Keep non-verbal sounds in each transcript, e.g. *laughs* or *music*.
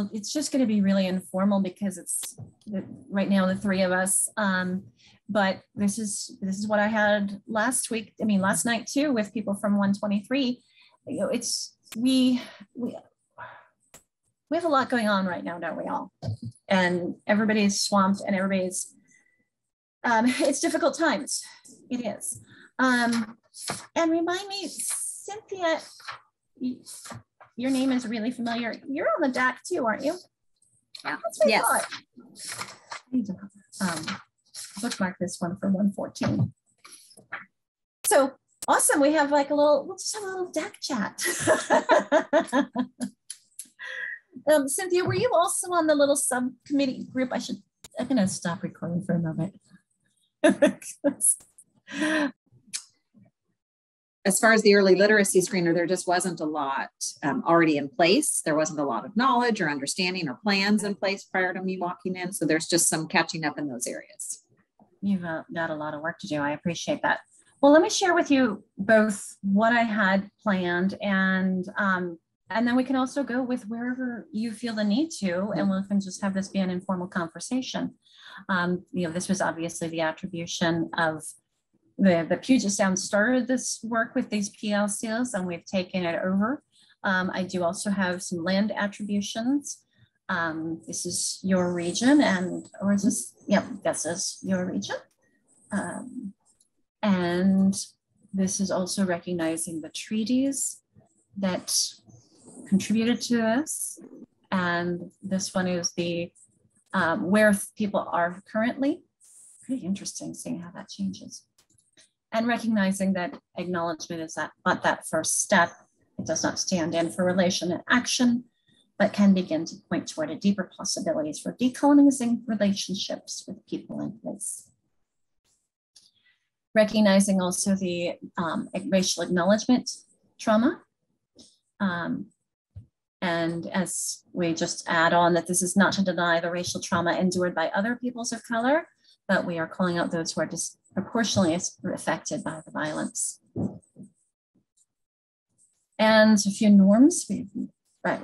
well, it's just going to be really informal because it's right now the three of us. Um, but this is this is what I had last week. I mean, last night too, with people from 123. You know, it's we we we have a lot going on right now, don't we all? And everybody's swamped and everybody's um, *laughs* it's difficult times. It is. Um, and remind me, Cynthia, your name is really familiar. You're on the DAC too, aren't you? Yeah. yes. I need to um, bookmark this one for 114. So awesome. We have like a little, we'll just have a little DAC chat. *laughs* um, Cynthia, were you also on the little subcommittee group? I should, I'm going to stop recording for a moment. *laughs* as far as the early literacy screener, there just wasn't a lot um, already in place. There wasn't a lot of knowledge or understanding or plans in place prior to me walking in. So there's just some catching up in those areas. You've uh, got a lot of work to do. I appreciate that. Well, let me share with you both what I had planned and um, and then we can also go with wherever you feel the need to, and we can just have this be an informal conversation. Um, you know, this was obviously the attribution of the, the Puget Sound started this work with these PLCs and we've taken it over. Um, I do also have some land attributions. Um, this is your region and, or is this, yep, this is your region. Um, and this is also recognizing the treaties that contributed to this. And this one is the um, where people are currently. Pretty interesting seeing how that changes and recognizing that acknowledgement is that but that first step. It does not stand in for relation and action, but can begin to point toward a deeper possibilities for decolonizing relationships with people and place. Recognizing also the um, racial acknowledgement trauma. Um, and as we just add on that this is not to deny the racial trauma endured by other peoples of color, but we are calling out those who are disproportionately affected by the violence. And a few norms, we've right,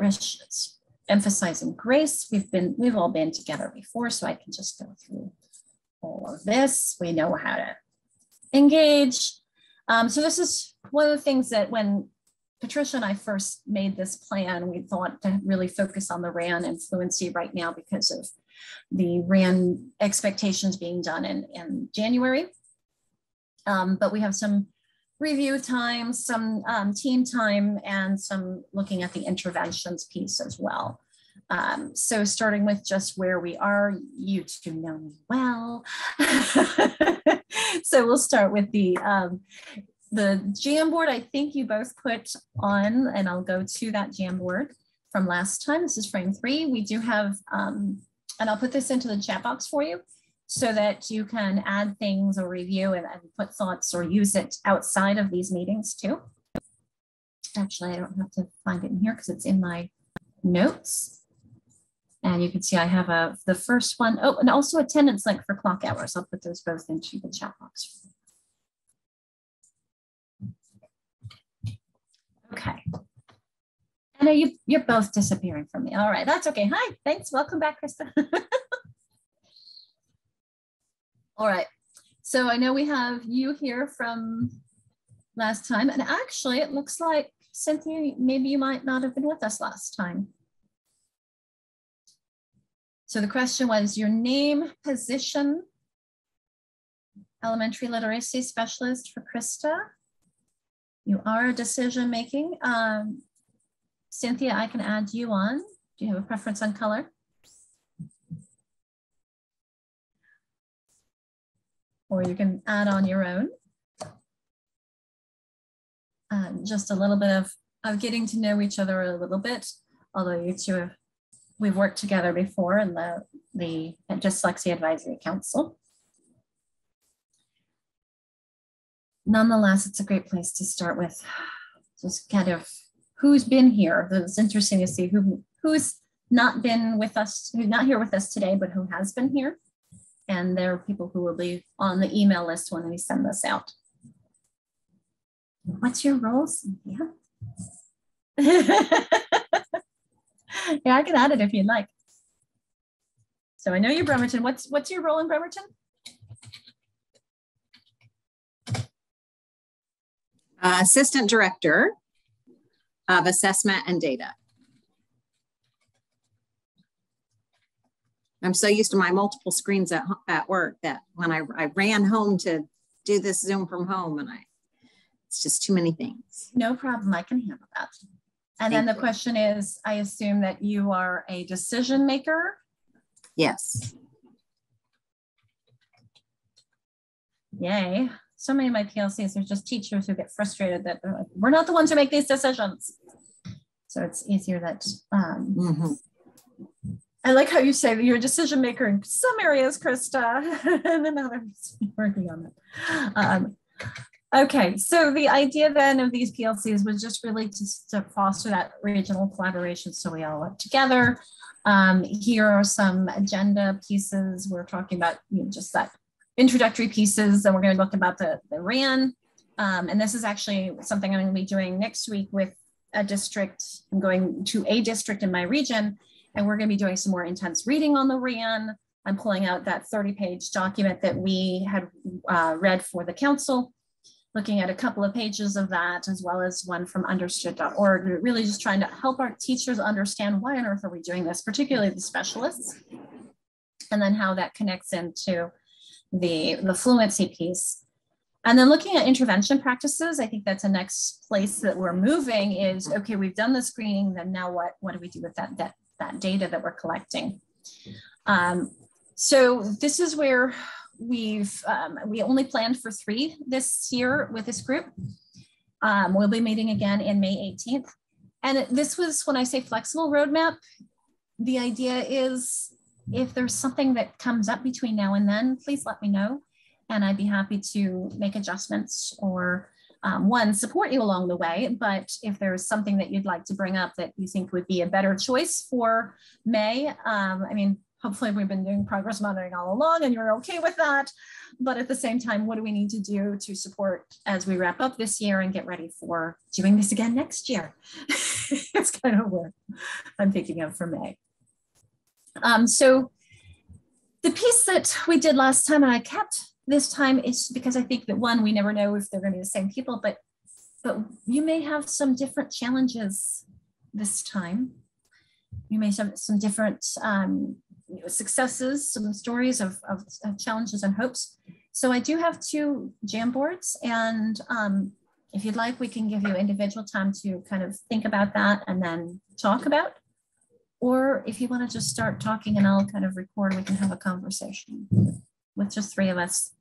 emphasizing grace. We've been, we've all been together before, so I can just go through all of this. We know how to engage. Um, so this is one of the things that when Patricia and I first made this plan, we thought to really focus on the RAN and fluency right now because of the RAN expectations being done in, in January. Um, but we have some review time, some um, team time, and some looking at the interventions piece as well. Um, so starting with just where we are, you two know me well. *laughs* so we'll start with the um, the Jamboard. I think you both put on, and I'll go to that Jamboard from last time. This is frame three. We do have um, and I'll put this into the chat box for you so that you can add things or review and, and put thoughts or use it outside of these meetings too. Actually, I don't have to find it in here because it's in my notes. And you can see I have a the first one. Oh, and also attendance link for clock hours. I'll put those both into the chat box. Okay. Anna, you, you're both disappearing from me. All right, that's okay. Hi, thanks. Welcome back, Krista. *laughs* All right, so I know we have you here from last time. And actually, it looks like, Cynthia, maybe you might not have been with us last time. So the question was your name, position, elementary literacy specialist for Krista. You are a decision making. Um, Cynthia, I can add you on. Do you have a preference on color? Or you can add on your own. Um, just a little bit of, of getting to know each other a little bit, although you two have, we've worked together before in the, the Dyslexia Advisory Council. Nonetheless, it's a great place to start with just kind of who's been here. It's interesting to see who who's not been with us, who's not here with us today, but who has been here. And there are people who will be on the email list when we send this out. What's your role, Cynthia? *laughs* yeah, I can add it if you'd like. So I know you're Bremerton. What's what's your role in Bremerton? Uh, Assistant Director of Assessment and Data. I'm so used to my multiple screens at, at work that when I, I ran home to do this Zoom from home and I, it's just too many things. No problem. I can handle that. And then the you. question is, I assume that you are a decision maker. Yes. Yay. So many of my PLCs are just teachers who get frustrated that they're like, we're not the ones who make these decisions. So it's easier that um, Mhm. I like how you say that you're a decision maker in some areas, Krista, *laughs* and then others working on it. Um, okay, so the idea then of these PLCs was just really just to foster that regional collaboration so we all work together. Um, here are some agenda pieces. We're talking about you know, just that introductory pieces, and we're going to look about the, the RAN. Um, and this is actually something I'm going to be doing next week with a district. I'm going to a district in my region and we're going to be doing some more intense reading on the RAN. I'm pulling out that 30 page document that we had uh, read for the council, looking at a couple of pages of that, as well as one from understood.org. Really just trying to help our teachers understand why on earth are we doing this, particularly the specialists, and then how that connects into the, the fluency piece. And then looking at intervention practices, I think that's the next place that we're moving is, okay, we've done the screening, then now what, what do we do with that, that that data that we're collecting. Um, so this is where we've, um, we only planned for three this year with this group. Um, we'll be meeting again in May 18th. And this was when I say flexible roadmap, the idea is if there's something that comes up between now and then, please let me know. And I'd be happy to make adjustments or um, one, support you along the way, but if there's something that you'd like to bring up that you think would be a better choice for May, um, I mean, hopefully we've been doing progress monitoring all along and you're okay with that. But at the same time, what do we need to do to support as we wrap up this year and get ready for doing this again next year? *laughs* it's kind of where I'm thinking of for May. Um, so the piece that we did last time and I kept this time it's because I think that one, we never know if they're going to be the same people, but but you may have some different challenges this time. You may have some different um, you know, successes, some stories of, of, of, challenges and hopes. So I do have two Jamboards, and um, if you'd like, we can give you individual time to kind of think about that and then talk about. Or if you want to just start talking and I'll kind of record, we can have a conversation with just three of us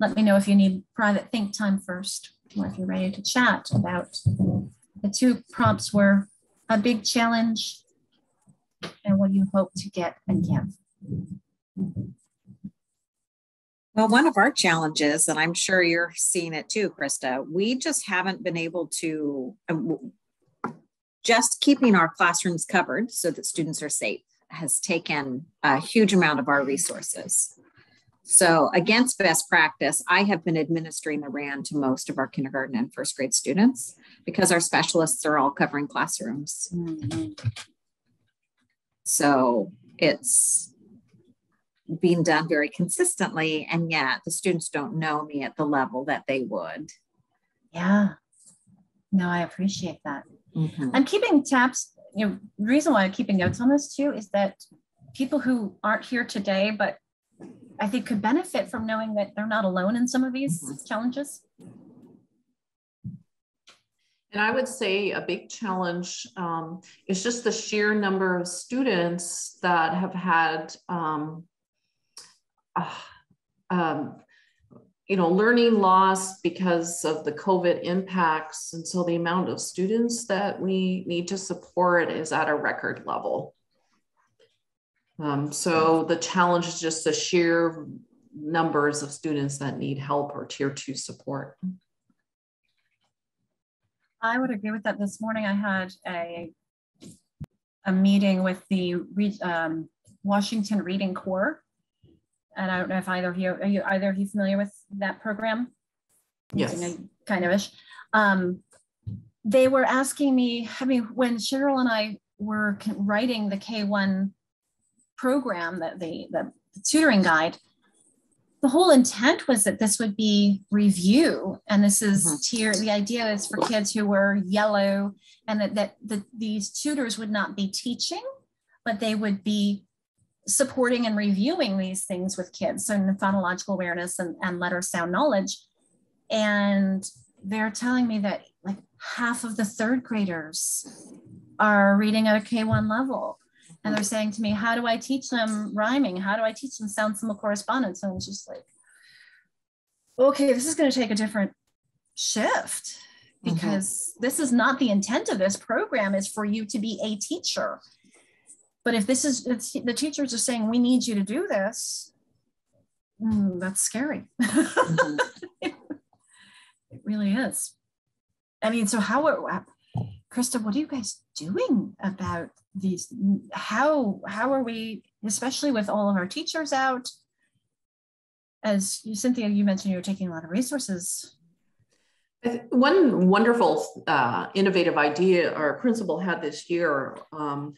let me know if you need private think time first or if you're ready to chat about the two prompts were a big challenge and what you hope to get and give. Well, one of our challenges, and I'm sure you're seeing it too, Krista, we just haven't been able to, um, just keeping our classrooms covered so that students are safe has taken a huge amount of our resources. So against best practice, I have been administering the RAN to most of our kindergarten and first grade students because our specialists are all covering classrooms. Mm-hmm. So it's being done very consistently and yet the students don't know me at the level that they would. Yeah. No, I appreciate that. Mm-hmm. I'm keeping tabs. You know, reason why I'm keeping notes on this too is that people who aren't here today but I think could benefit from knowing that they're not alone in some of these mm-hmm. challenges. And I would say a big challenge um, is just the sheer number of students that have had, um, uh, um, you know, learning loss because of the COVID impacts. And so the amount of students that we need to support is at a record level. Um, so the challenge is just the sheer numbers of students that need help or tier two support. I would agree with that. This morning I had a, a meeting with the um, Washington Reading Corps. And I don't know if either of you, are you either of you familiar with that program? Yes. Kind of ish. Um, they were asking me, I mean, when Cheryl and I were writing the K1 program, that the, the tutoring guide, the whole intent was that this would be review. And this is mm-hmm. tier the idea is for kids who were yellow and that, that the, these tutors would not be teaching but they would be supporting and reviewing these things with kids. So phonological awareness and, and letter sound knowledge. And they're telling me that like half of the third graders are reading at a k1 level and they're saying to me, How do I teach them rhyming? How do I teach them sound symbol correspondence? And it's just like, okay, this is going to take a different shift mm-hmm. because mm-hmm. this is not the intent of this program is for you to be a teacher. But if this is the teachers are saying we need you to do this, mm, that's scary. *laughs* Mm-hmm. it really is. I mean, so how, Krista, what are you guys doing about these how how are we especially with all of our teachers out as you cynthia you mentioned you're taking a lot of resources one wonderful uh, innovative idea our principal had this year um,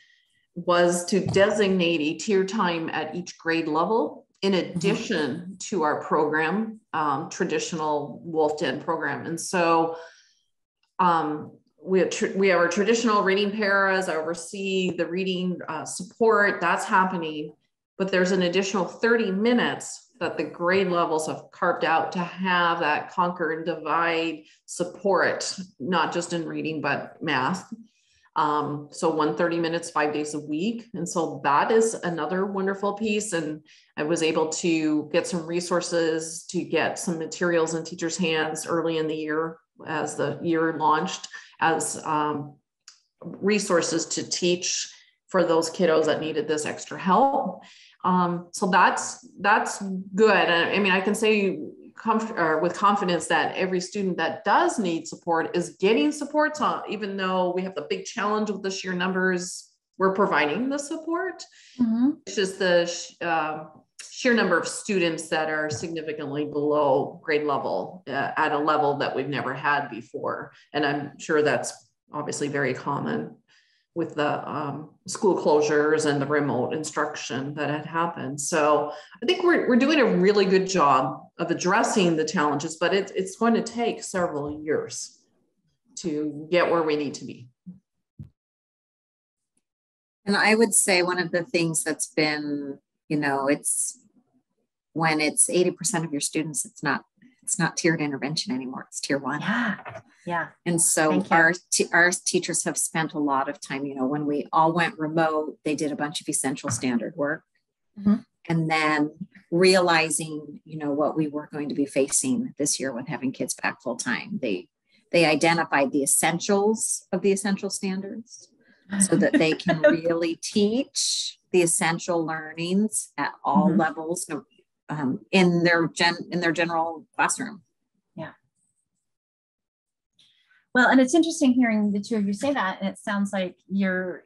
was to designate a tier time at each grade level in mm-hmm. addition mm-hmm. to our program um, traditional wolf den program and so um, we have, we have our traditional reading paras. I oversee the reading uh, support. That's happening, but there's an additional 30 minutes that the grade levels have carved out to have that conquer and divide support, not just in reading but math. Um, so 130 minutes, five days a week. And so that is another wonderful piece. And I was able to get some resources to get some materials in teachers' hands early in the year as the year launched as um, resources to teach for those kiddos that needed this extra help. Um, so that's that's good. I mean, I can say comf- with confidence that every student that does need support is getting support. So even though we have the big challenge with the sheer numbers, we're providing the support. Mm-hmm. It's just the uh, sheer number of students that are significantly below grade level uh, at a level that we've never had before. And I'm sure that's obviously very common with the um, school closures and the remote instruction that had happened. So I think we're, we're doing a really good job of addressing the challenges, but it, it's going to take several years to get where we need to be. And I would say one of the things that's been, you know, it's when it's 80% of your students, it's not it's not tiered intervention anymore. It's tier one. Yeah. Yeah. And so our, t- our teachers have spent a lot of time, you know, when we all went remote, they did a bunch of essential standard work. Mm-hmm. And then realizing, you know, what we were going to be facing this year with having kids back full time, they, they identified the essentials of the essential standards so that they can *laughs* really teach the essential learnings at all mm-hmm. levels, um, in their gen in their general classroom. Yeah. Well, and it's interesting hearing the two of you say that, and it sounds like you're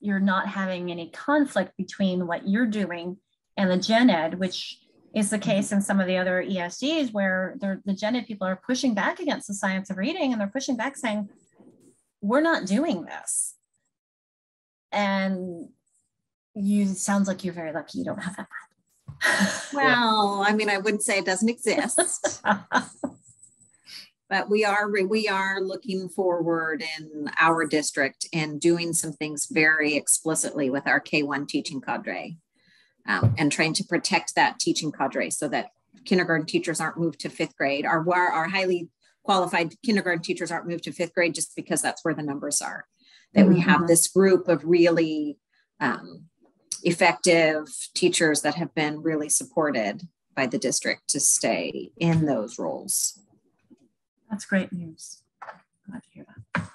you're not having any conflict between what you're doing and the gen ed, which is the case in some of the other ESDs where the gen ed people are pushing back against the science of reading and they're pushing back saying, we're not doing this. And you sounds like you're very lucky you don't have that *laughs* well, I mean, I wouldn't say it doesn't exist. *laughs* but we are we are looking forward in our district and doing some things very explicitly with our K1 teaching cadre um, and trying to protect that teaching cadre so that kindergarten teachers aren't moved to fifth grade or where our highly qualified kindergarten teachers aren't moved to fifth grade just because that's where the numbers are. That mm-hmm. we have mm-hmm. this group of really um, effective teachers that have been really supported by the district to stay in those roles. That's great news. Glad to hear that.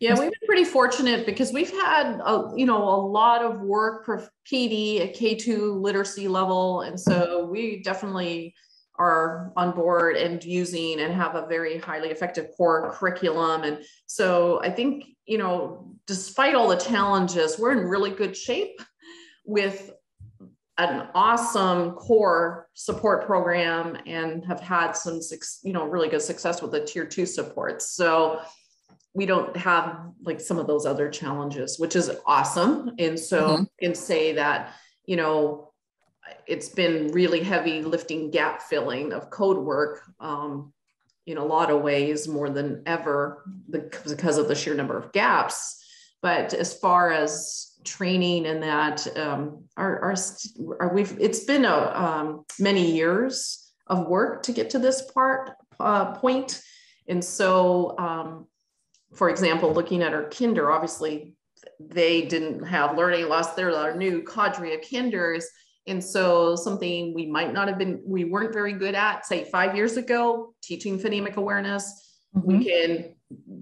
Yeah, we've been pretty fortunate because we've had a, you know a lot of work for PD at K2 literacy level, and so we definitely are on board and using and have a very highly effective core curriculum. And so I think you know, despite all the challenges, we're in really good shape with an awesome core support program and have had some you know really good success with the tier two supports so we don't have like some of those other challenges, which is awesome. And so mm-hmm. can say that, you know, it's been really heavy lifting gap filling of code work um, in a lot of ways more than ever because of the sheer number of gaps. But as far as training and that, um, our, our, our, we've it's been a um, many years of work to get to this part uh, point. And so um, for example, looking at our kinder, obviously they didn't have learning loss. They're our new cadre of kinders. And so something we might not have been, we weren't very good at, say five years ago, teaching phonemic awareness, mm-hmm. we can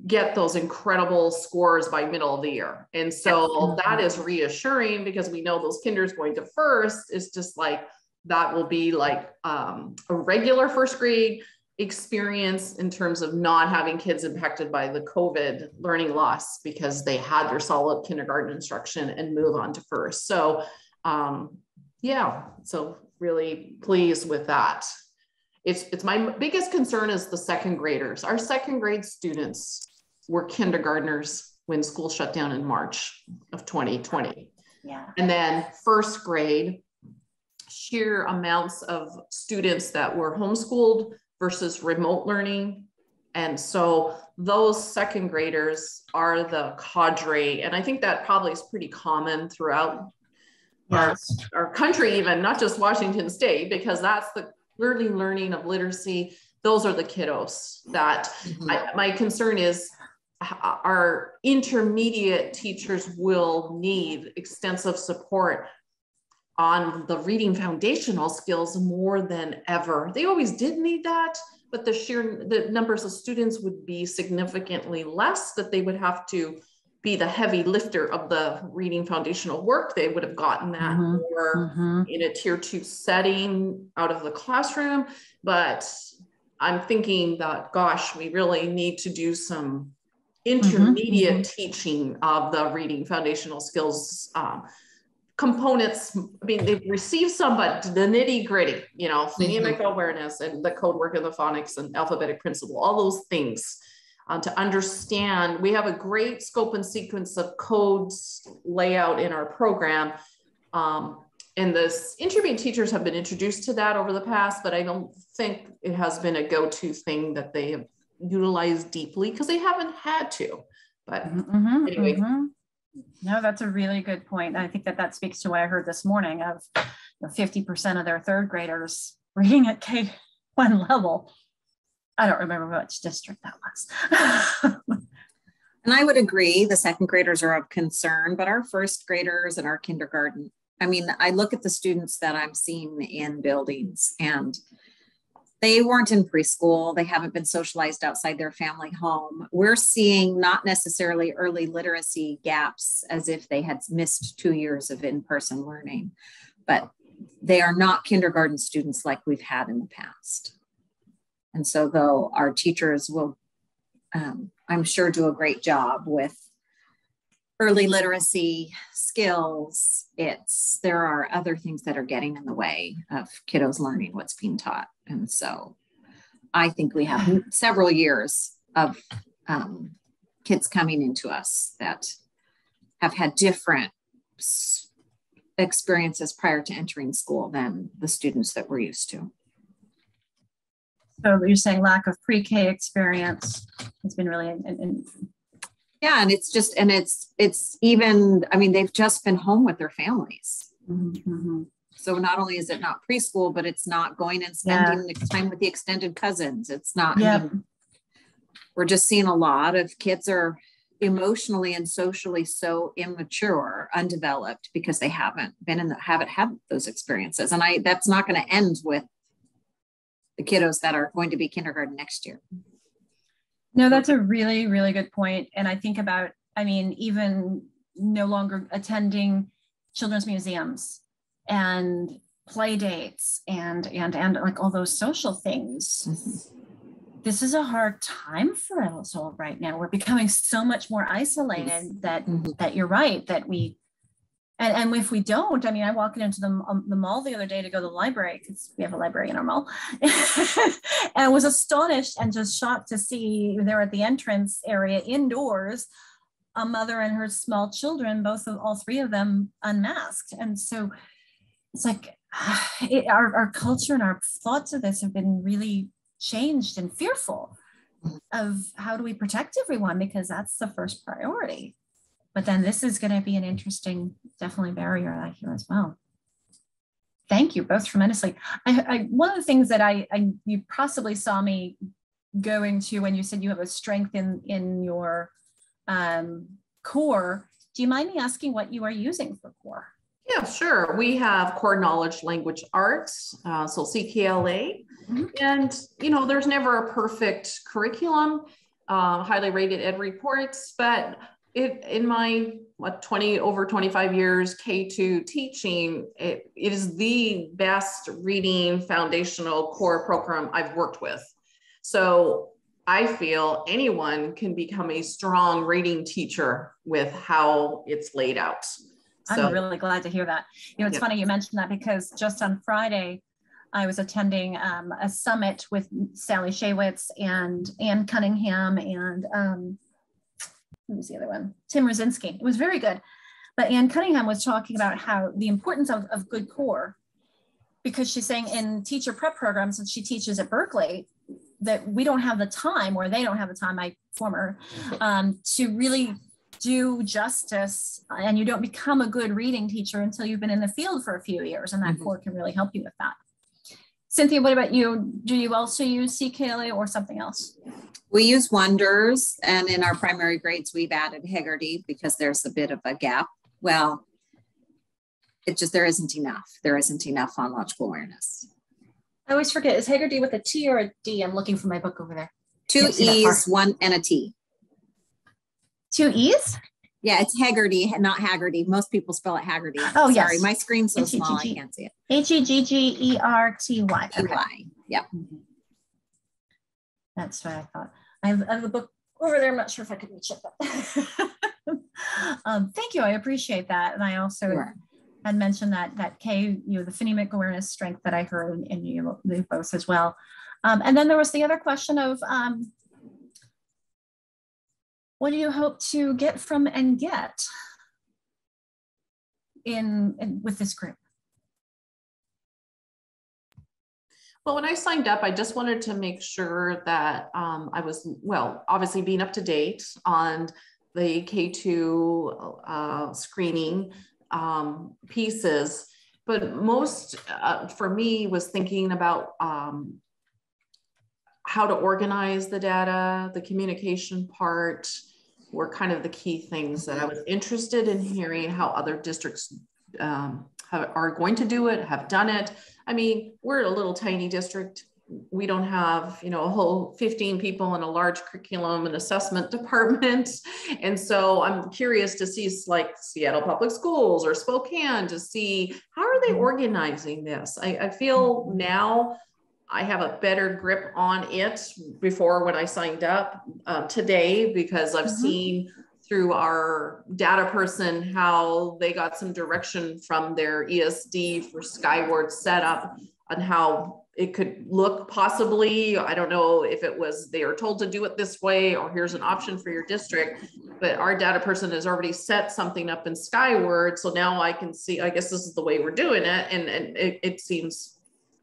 get those incredible scores by middle of the year. And so that is reassuring because we know those kinders going to first is just like, that will be like um, a regular first grade experience in terms of not having kids impacted by the COVID learning loss because they had their solid kindergarten instruction and move on to first. So, um, yeah, so really pleased with that. It's, it's my biggest concern is the second graders. Our second grade students were kindergartners when school shut down in March of 2020. Yeah. And then first grade, sheer amounts of students that were homeschooled versus remote learning. And so those second graders are the cadre. And I think that probably is pretty common throughout yes. our, our country, even not just Washington State, because that's the early learning of literacy. Those are the kiddos that mm-hmm. I, my concern is our intermediate teachers will need extensive support on the reading foundational skills more than ever. They always did need that, but the sheer the numbers of students would be significantly less that they would have to be the heavy lifter of the reading foundational work. They would have gotten that mm-hmm. more mm-hmm. in a tier two setting out of the classroom. But I'm thinking that, gosh, we really need to do some intermediate mm-hmm. teaching of the reading foundational skills um, components i mean they've received some but the nitty gritty you know phonemic mm-hmm. awareness and the code work and the phonics and alphabetic principle all those things uh, to understand we have a great scope and sequence of codes layout in our program um, and the intermediate teachers have been introduced to that over the past but i don't think it has been a go-to thing that they have utilized deeply because they haven't had to but mm-hmm, anyway mm-hmm. No, that's a really good point. I think that that speaks to what I heard this morning of 50% of their third graders *laughs* reading at K1 level. I don't remember which district that was. *laughs* and I would agree the second graders are of concern, but our first graders and our kindergarten, I mean, I look at the students that I'm seeing in buildings and they weren't in preschool. They haven't been socialized outside their family home. We're seeing not necessarily early literacy gaps as if they had missed two years of in person learning, but they are not kindergarten students like we've had in the past. And so, though our teachers will, um, I'm sure, do a great job with early literacy skills, it's there are other things that are getting in the way of kiddos learning what's being taught. And so I think we have several years of um, kids coming into us that have had different experiences prior to entering school than the students that we're used to. So you're saying lack of pre-K experience has been really in, in, yeah and it's just and it's it's even i mean they've just been home with their families mm-hmm. so not only is it not preschool but it's not going and spending yeah. time with the extended cousins it's not yep. I mean, we're just seeing a lot of kids are emotionally and socially so immature undeveloped because they haven't been in the haven't had those experiences and i that's not going to end with the kiddos that are going to be kindergarten next year no, that's a really, really good point. And I think about, I mean, even no longer attending children's museums and play dates and and and like all those social things. Mm-hmm. This is a hard time for us all right now. We're becoming so much more isolated that mm-hmm. that you're right that we and and if we don't, I mean, I walked into the, um, the mall the other day to go to the library because we have a library in our mall, *laughs* and was astonished and just shocked to see there at the entrance area indoors, a mother and her small children, both of all three of them unmasked, and so it's like *sighs* it, our our culture and our thoughts of this have been really changed and fearful of how do we protect everyone because that's the first priority but then this is going to be an interesting, definitely barrier I hear as well. Thank you both tremendously. I, I, one of the things that I, I you possibly saw me go into when you said you have a strength in in your um, core. Do you mind me asking what you are using for core? Yeah, sure. We have core knowledge language arts, uh, so CKLA. Mm-hmm. And, you know, there's never a perfect curriculum, uh, highly rated ed reports, but it, in my what 20 over 25 years K2 teaching, it, it is the best reading foundational core program I've worked with. So I feel anyone can become a strong reading teacher with how it's laid out. So, I'm really glad to hear that. You know, it's yeah. funny you mentioned that because just on Friday, I was attending um, a summit with Sally Shaywitz and Anne Cunningham and um, who was the other one? Tim Rasinski. It was very good. But Anne Cunningham was talking about how the importance of, of good core, because she's saying in teacher prep programs that she teaches at Berkeley, that we don't have the time, or they don't have the time, my former, um, to really do justice. And you don't become a good reading teacher until you've been in the field for a few years, and that mm-hmm. core can really help you with that. Cynthia, what about you? Do you also use CKLA or something else? We use Wonders, and in our primary grades, we've added Heggerty because there's a bit of a gap. Well, it just there isn't enough. There isn't enough phonological awareness. I always forget is Heggerty with a T or a D? I'm looking for my book over there. Two E's, one and a T. Two E's? Yeah, it's Heggerty, not Haggerty. Most people spell it Haggerty. Oh, yes. Sorry, my screen's so small, I can't see it. H E G G E R T Y. Y. Yep. That's what I thought. I have, I have, a book over there. I'm not sure if I could reach it, but *laughs* um, thank you. I appreciate that. And I also sure. had mentioned that that K, you know, the phonemic awareness strength that I heard in, in you both as well. Um, and then there was the other question of um, what do you hope to get from and get in, in with this group? Well, when I signed up, I just wanted to make sure that um, I was, well, obviously being up to date on the K2 uh, screening um, pieces. But most uh, for me was thinking about um, how to organize the data, the communication part were kind of the key things that I was interested in hearing how other districts um, have, are going to do it, have done it. I mean, we're a little tiny district. We don't have, you know, a whole 15 people in a large curriculum and assessment *laughs* department. And so I'm curious to see like Seattle Public Schools or Spokane to see how are they organizing this? I, I feel now I have a better grip on it before when I signed up uh, today because I've mm-hmm. seen through our data person how they got some direction from their ESD for Skyward setup on how it could look possibly. I don't know if it was they are told to do it this way or here's an option for your district, but our data person has already set something up in Skyward. So now I can see, I guess this is the way we're doing it. And, and it, it seems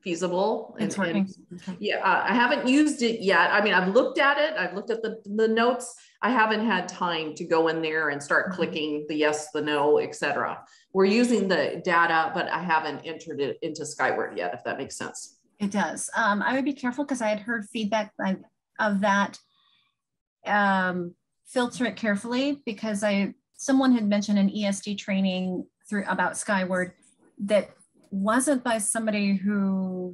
feasible. And, and yeah, uh, I haven't used it yet. I mean, I've looked at it, I've looked at the, the notes. I haven't had time to go in there and start mm-hmm. clicking the yes, the no, etc. We're using the data, but I haven't entered it into Skyward yet, if that makes sense. It does. Um, I would be careful because I had heard feedback of that. Um, filter it carefully because I someone had mentioned an ESD training through about Skyward that wasn't by somebody who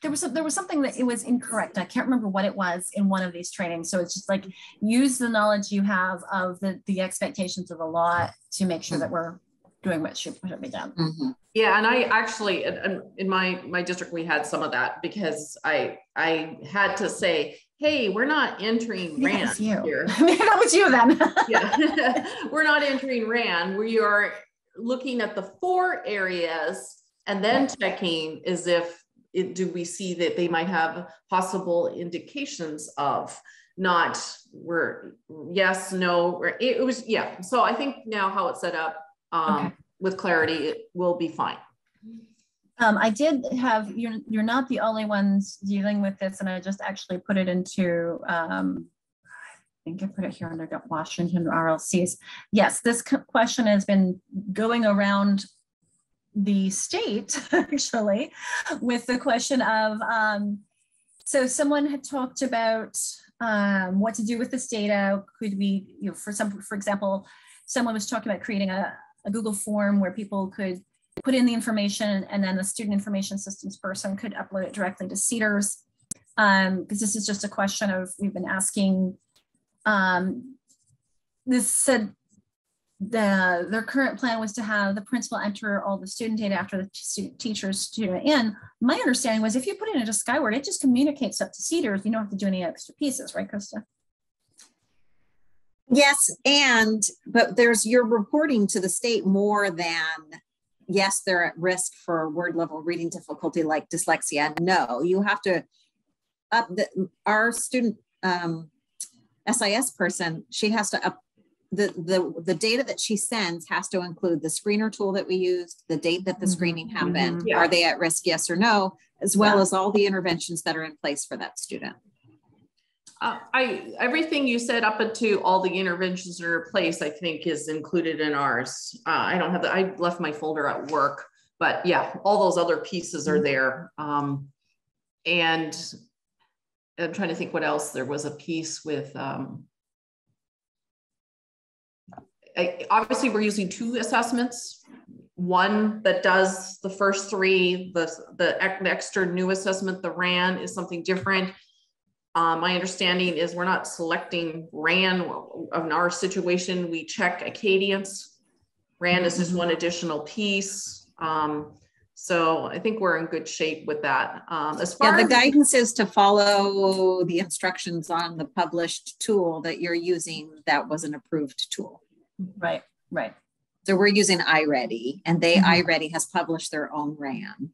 there was there was something that it was incorrect. I can't remember what it was in one of these trainings. So it's just like use the knowledge you have of the the expectations of the law to make sure that we're doing what should, should be done. Mm-hmm. Yeah, and I actually in my my district we had some of that because I I had to say, hey, we're not entering RAN you. here. *laughs* that was you then. yeah, *laughs* we're not entering RAN. We are looking at the four areas and then checking as if it, do we see that they might have possible indications of not were yes no it, was yeah. So i think now how it's set up um, okay. with clarity it will be fine. Um, I did have you're you're not the only ones dealing with this, and I just actually put it into um, think I put it here under Washington RLCs. Yes, this question has been going around the state *laughs* actually with the question of um, so someone had talked about um, what to do with this data. Could we, you know, for some, for example, someone was talking about creating a, a Google form where people could put in the information and then the student information systems person could upload it directly to CEDARS. Because um, this is just a question of, we've been asking, um, this said the their current plan was to have the principal enter all the student data after the student, teacher's student in. My understanding was if you put it into Skyward, it just communicates up to Cedars. You don't have to do any extra pieces, right, Krista? Yes, and but there's you're reporting to the state more than yes, they're at risk for word level reading difficulty like dyslexia. No, you have to up the our student um, SIS person, she has to up the, the, the data that she sends has to include the screener tool that we used, the date that the mm-hmm. screening happened, mm-hmm. yeah. are they at risk, yes or no, as well yeah. as all the interventions that are in place for that student. Uh, I everything you said up into all the interventions that are in place, I think is included in ours. Uh, I don't have the, I left my folder at work, but yeah, all those other pieces are mm-hmm. there. Um, and I'm trying to think what else. There was a piece with um, obviously we're using two assessments. One that does the first three the the extra new assessment the ran is something different. Um, my understanding is we're not selecting ran. In our situation we check acadience ran is just one additional piece. Um, so I think we're in good shape with that. Um, as far yeah, the guidance is to follow the instructions on the published tool that you're using. That was an approved tool. Right, right. So we're using iReady, and they mm-hmm. iReady has published their own RAN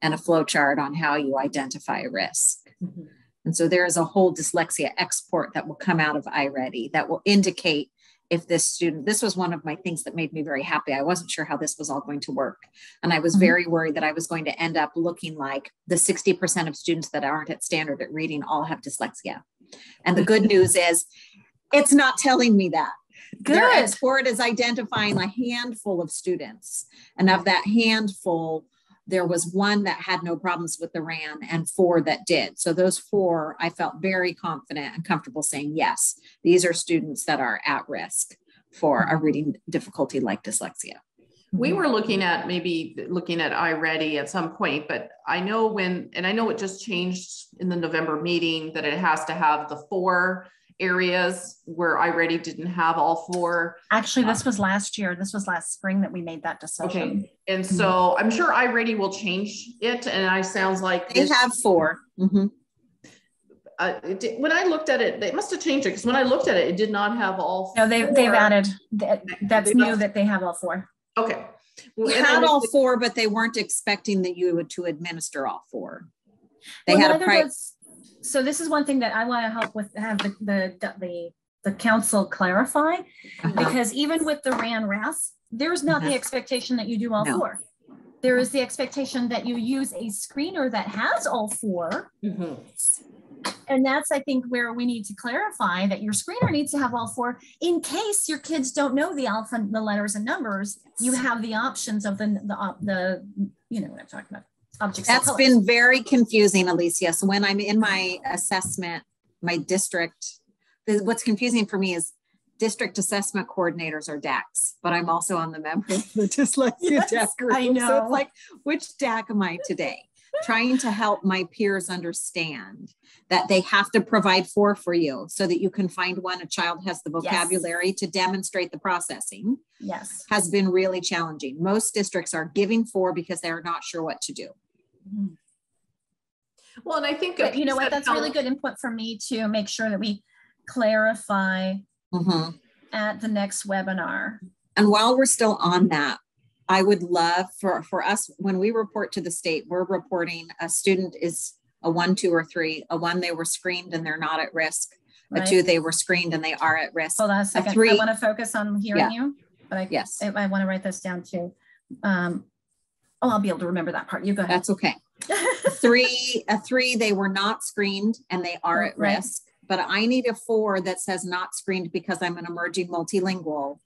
and a flow chart on how you identify risk. Mm-hmm. And so there is a whole dyslexia export that will come out of iReady that will indicate if this student, this was one of my things that made me very happy. I wasn't sure how this was all going to work. And I was mm-hmm. very worried that I was going to end up looking like the 60% of students that aren't at standard at reading all have dyslexia. And the good news *laughs* is it's not telling me that. Good. Their export is identifying a handful of students. And of that handful, there was one that had no problems with the RAN and four that did. So those four, I felt very confident and comfortable saying, yes, these are students that are at risk for a reading difficulty like dyslexia. We were looking at maybe looking at iReady at some point, but I know when, and I know it just changed in the November meeting that it has to have the four areas where iReady didn't have all four. Actually, this was last year. This was last spring that we made that decision. Okay. And so mm-hmm. I'm sure iReady will change it. And I sounds like they have 4 mm-hmm. uh, did, when I looked at it, they must have changed it because when I looked at it, it did not have all. No, they, they've added that. That's new that they have all four. Okay. Well, had all four, but they weren't expecting that you would to administer all four. They well, had a price so this is one thing that I want to help with have the the the, the council clarify uh-huh. because even with the RAN RAS, there's not uh-huh. the expectation that you do all no. four. There is the expectation that you use a screener that has all 4 mm-hmm. And that's, I think, where we need to clarify that your screener needs to have all four in case your kids don't know the alpha, the letters and numbers. You have the options of the the, the you know what I'm talking about objects. That's been very confusing, Alicia. So when I'm in my assessment, my district, what's confusing for me is district assessment coordinators are DACs, but I'm also on the member of *laughs* the dyslexia yes, DAC group. I know. So it's like, which DAC am I today? trying to help my peers understand that they have to provide four for you so that you can find one a child has the vocabulary yes. to demonstrate the processing yes has been really challenging most districts are giving four because they're not sure what to do. Well and i think but you know what that's really good input for me to make sure that we clarify mm-hmm. at the next webinar and while we're still on that I would love for, for us, when we report to the state, we're reporting a student is a one, two, or three. A one, they were screened and they're not at risk. A two, they were screened and they are at risk. Hold on a second. three, I want to focus on hearing yeah. you, but I, yes. I, I want to write this down too. Um, oh, I'll be able to remember that part. You go ahead. That's okay. *laughs* three, a three, they were not screened and they are at oh, right. risk. But I need a four that says not screened because I'm an emerging multilingual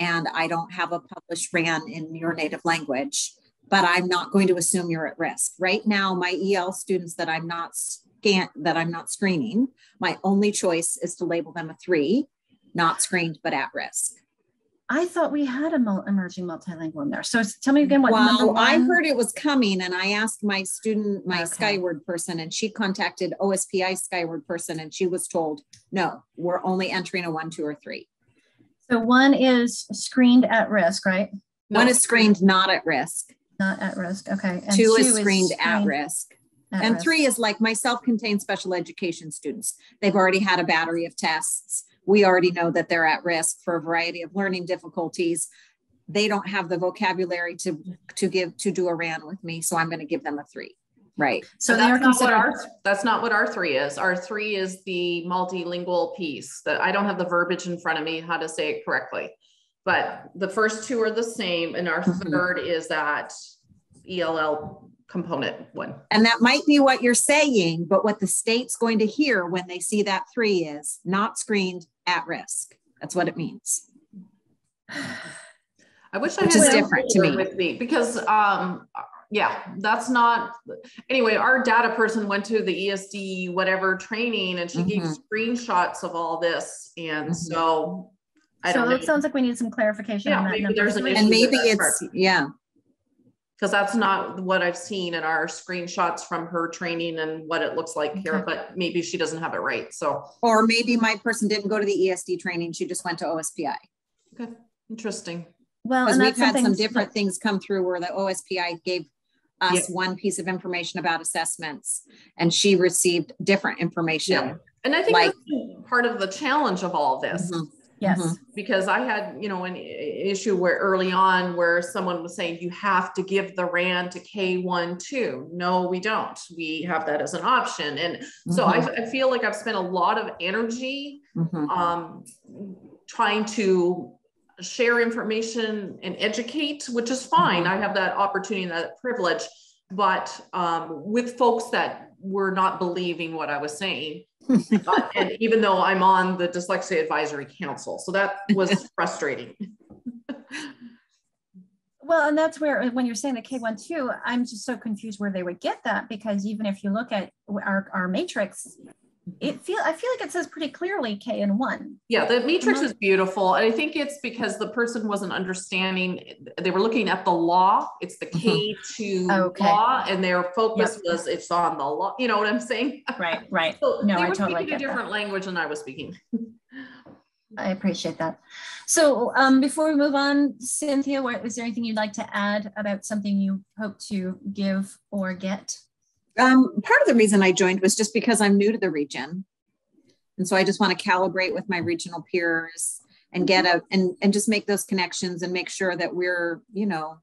and I don't have a published RAN in your native language, but I'm not going to assume you're at risk. Right now, my EL students that I'm not scan that I'm not screening, my only choice is to label them a three, not screened but at risk. I thought we had a emerging multilingual in there. So tell me again what well, I heard it was coming and I asked my student, my okay. Skyward person, and she contacted OSPI Skyward person and she was told, no, we're only entering a one, two, or three. So one is screened at risk, right? No. One is screened not at risk. Not at risk. Okay. And two, two is, screened is, screened at risk. At and risk. three is like my self-contained special education students. They've already had a battery of tests. We already know that they're at risk for a variety of learning difficulties. They don't have the vocabulary to to give to do a RAN with me, so I'm going to give them a three. Right. So, so that's not what our that's not what our three is. Our three is the multilingual piece that I don't have the verbiage in front of me how to say it correctly. But the first two are the same, and our mm-hmm. third is that ELL component one. And that might be what you're saying, but what the state's going to hear when they see that three is not screened at risk. That's what it means. I wish I Which had is different to me. with me because um, yeah, that's not anyway. Our data person went to the ESD whatever training and she mm-hmm. gave screenshots of all this. And mm-hmm. so I so don't it know. sounds like we need some clarification yeah, on that. Maybe there's an and maybe it's part. yeah. Because that's not what I've seen in our screenshots from her training and what it looks like okay. here, but maybe she doesn't have it right. So, or maybe my person didn't go to the ESD training, she just went to OSPI. Okay, interesting. Well, because we've had some different things come through where the OSPI gave us yeah. one piece of information about assessments and she received different information. Yeah. And I think like, that's part of the challenge of all of this. Mm-hmm. Yes. Mm-hmm. Because I had, you know, an issue where early on where someone was saying you have to give the RAN to K1 too. No, we don't. We have that as an option. And mm-hmm. so I, I, feel like I've spent a lot of energy mm-hmm. um, trying to share information and educate, which is fine. Mm-hmm. I have that opportunity and that privilege, but um, with folks that were not believing what I was saying. Uh, and even though I'm on the Dyslexia Advisory Council, so that was *laughs* frustrating. well, and that's where when you're saying the K1 too, I'm just so confused where they would get that because even if you look at our, our matrix, it feel I feel like it says pretty clearly K and one. Yeah, the matrix is beautiful. And I think it's because the person wasn't understanding, they were looking at the law. It's the K mm-hmm. to okay. law, and their focus yep. was it's on the law. You know what I'm saying? Right, *laughs* right. so no, they I were totally speaking a different that. language than I was speaking. I appreciate that. So um, before we move on, Cynthia, what, is there anything you'd like to add about something you hope to give or get? Um, part of the reason I joined was just because I'm new to the region. And so I just want to calibrate with my regional peers and get a and, and just make those connections and make sure that we're, you know,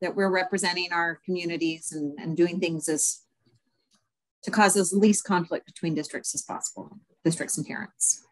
that we're representing our communities and, and doing things as to cause as least conflict between districts as possible, districts and parents.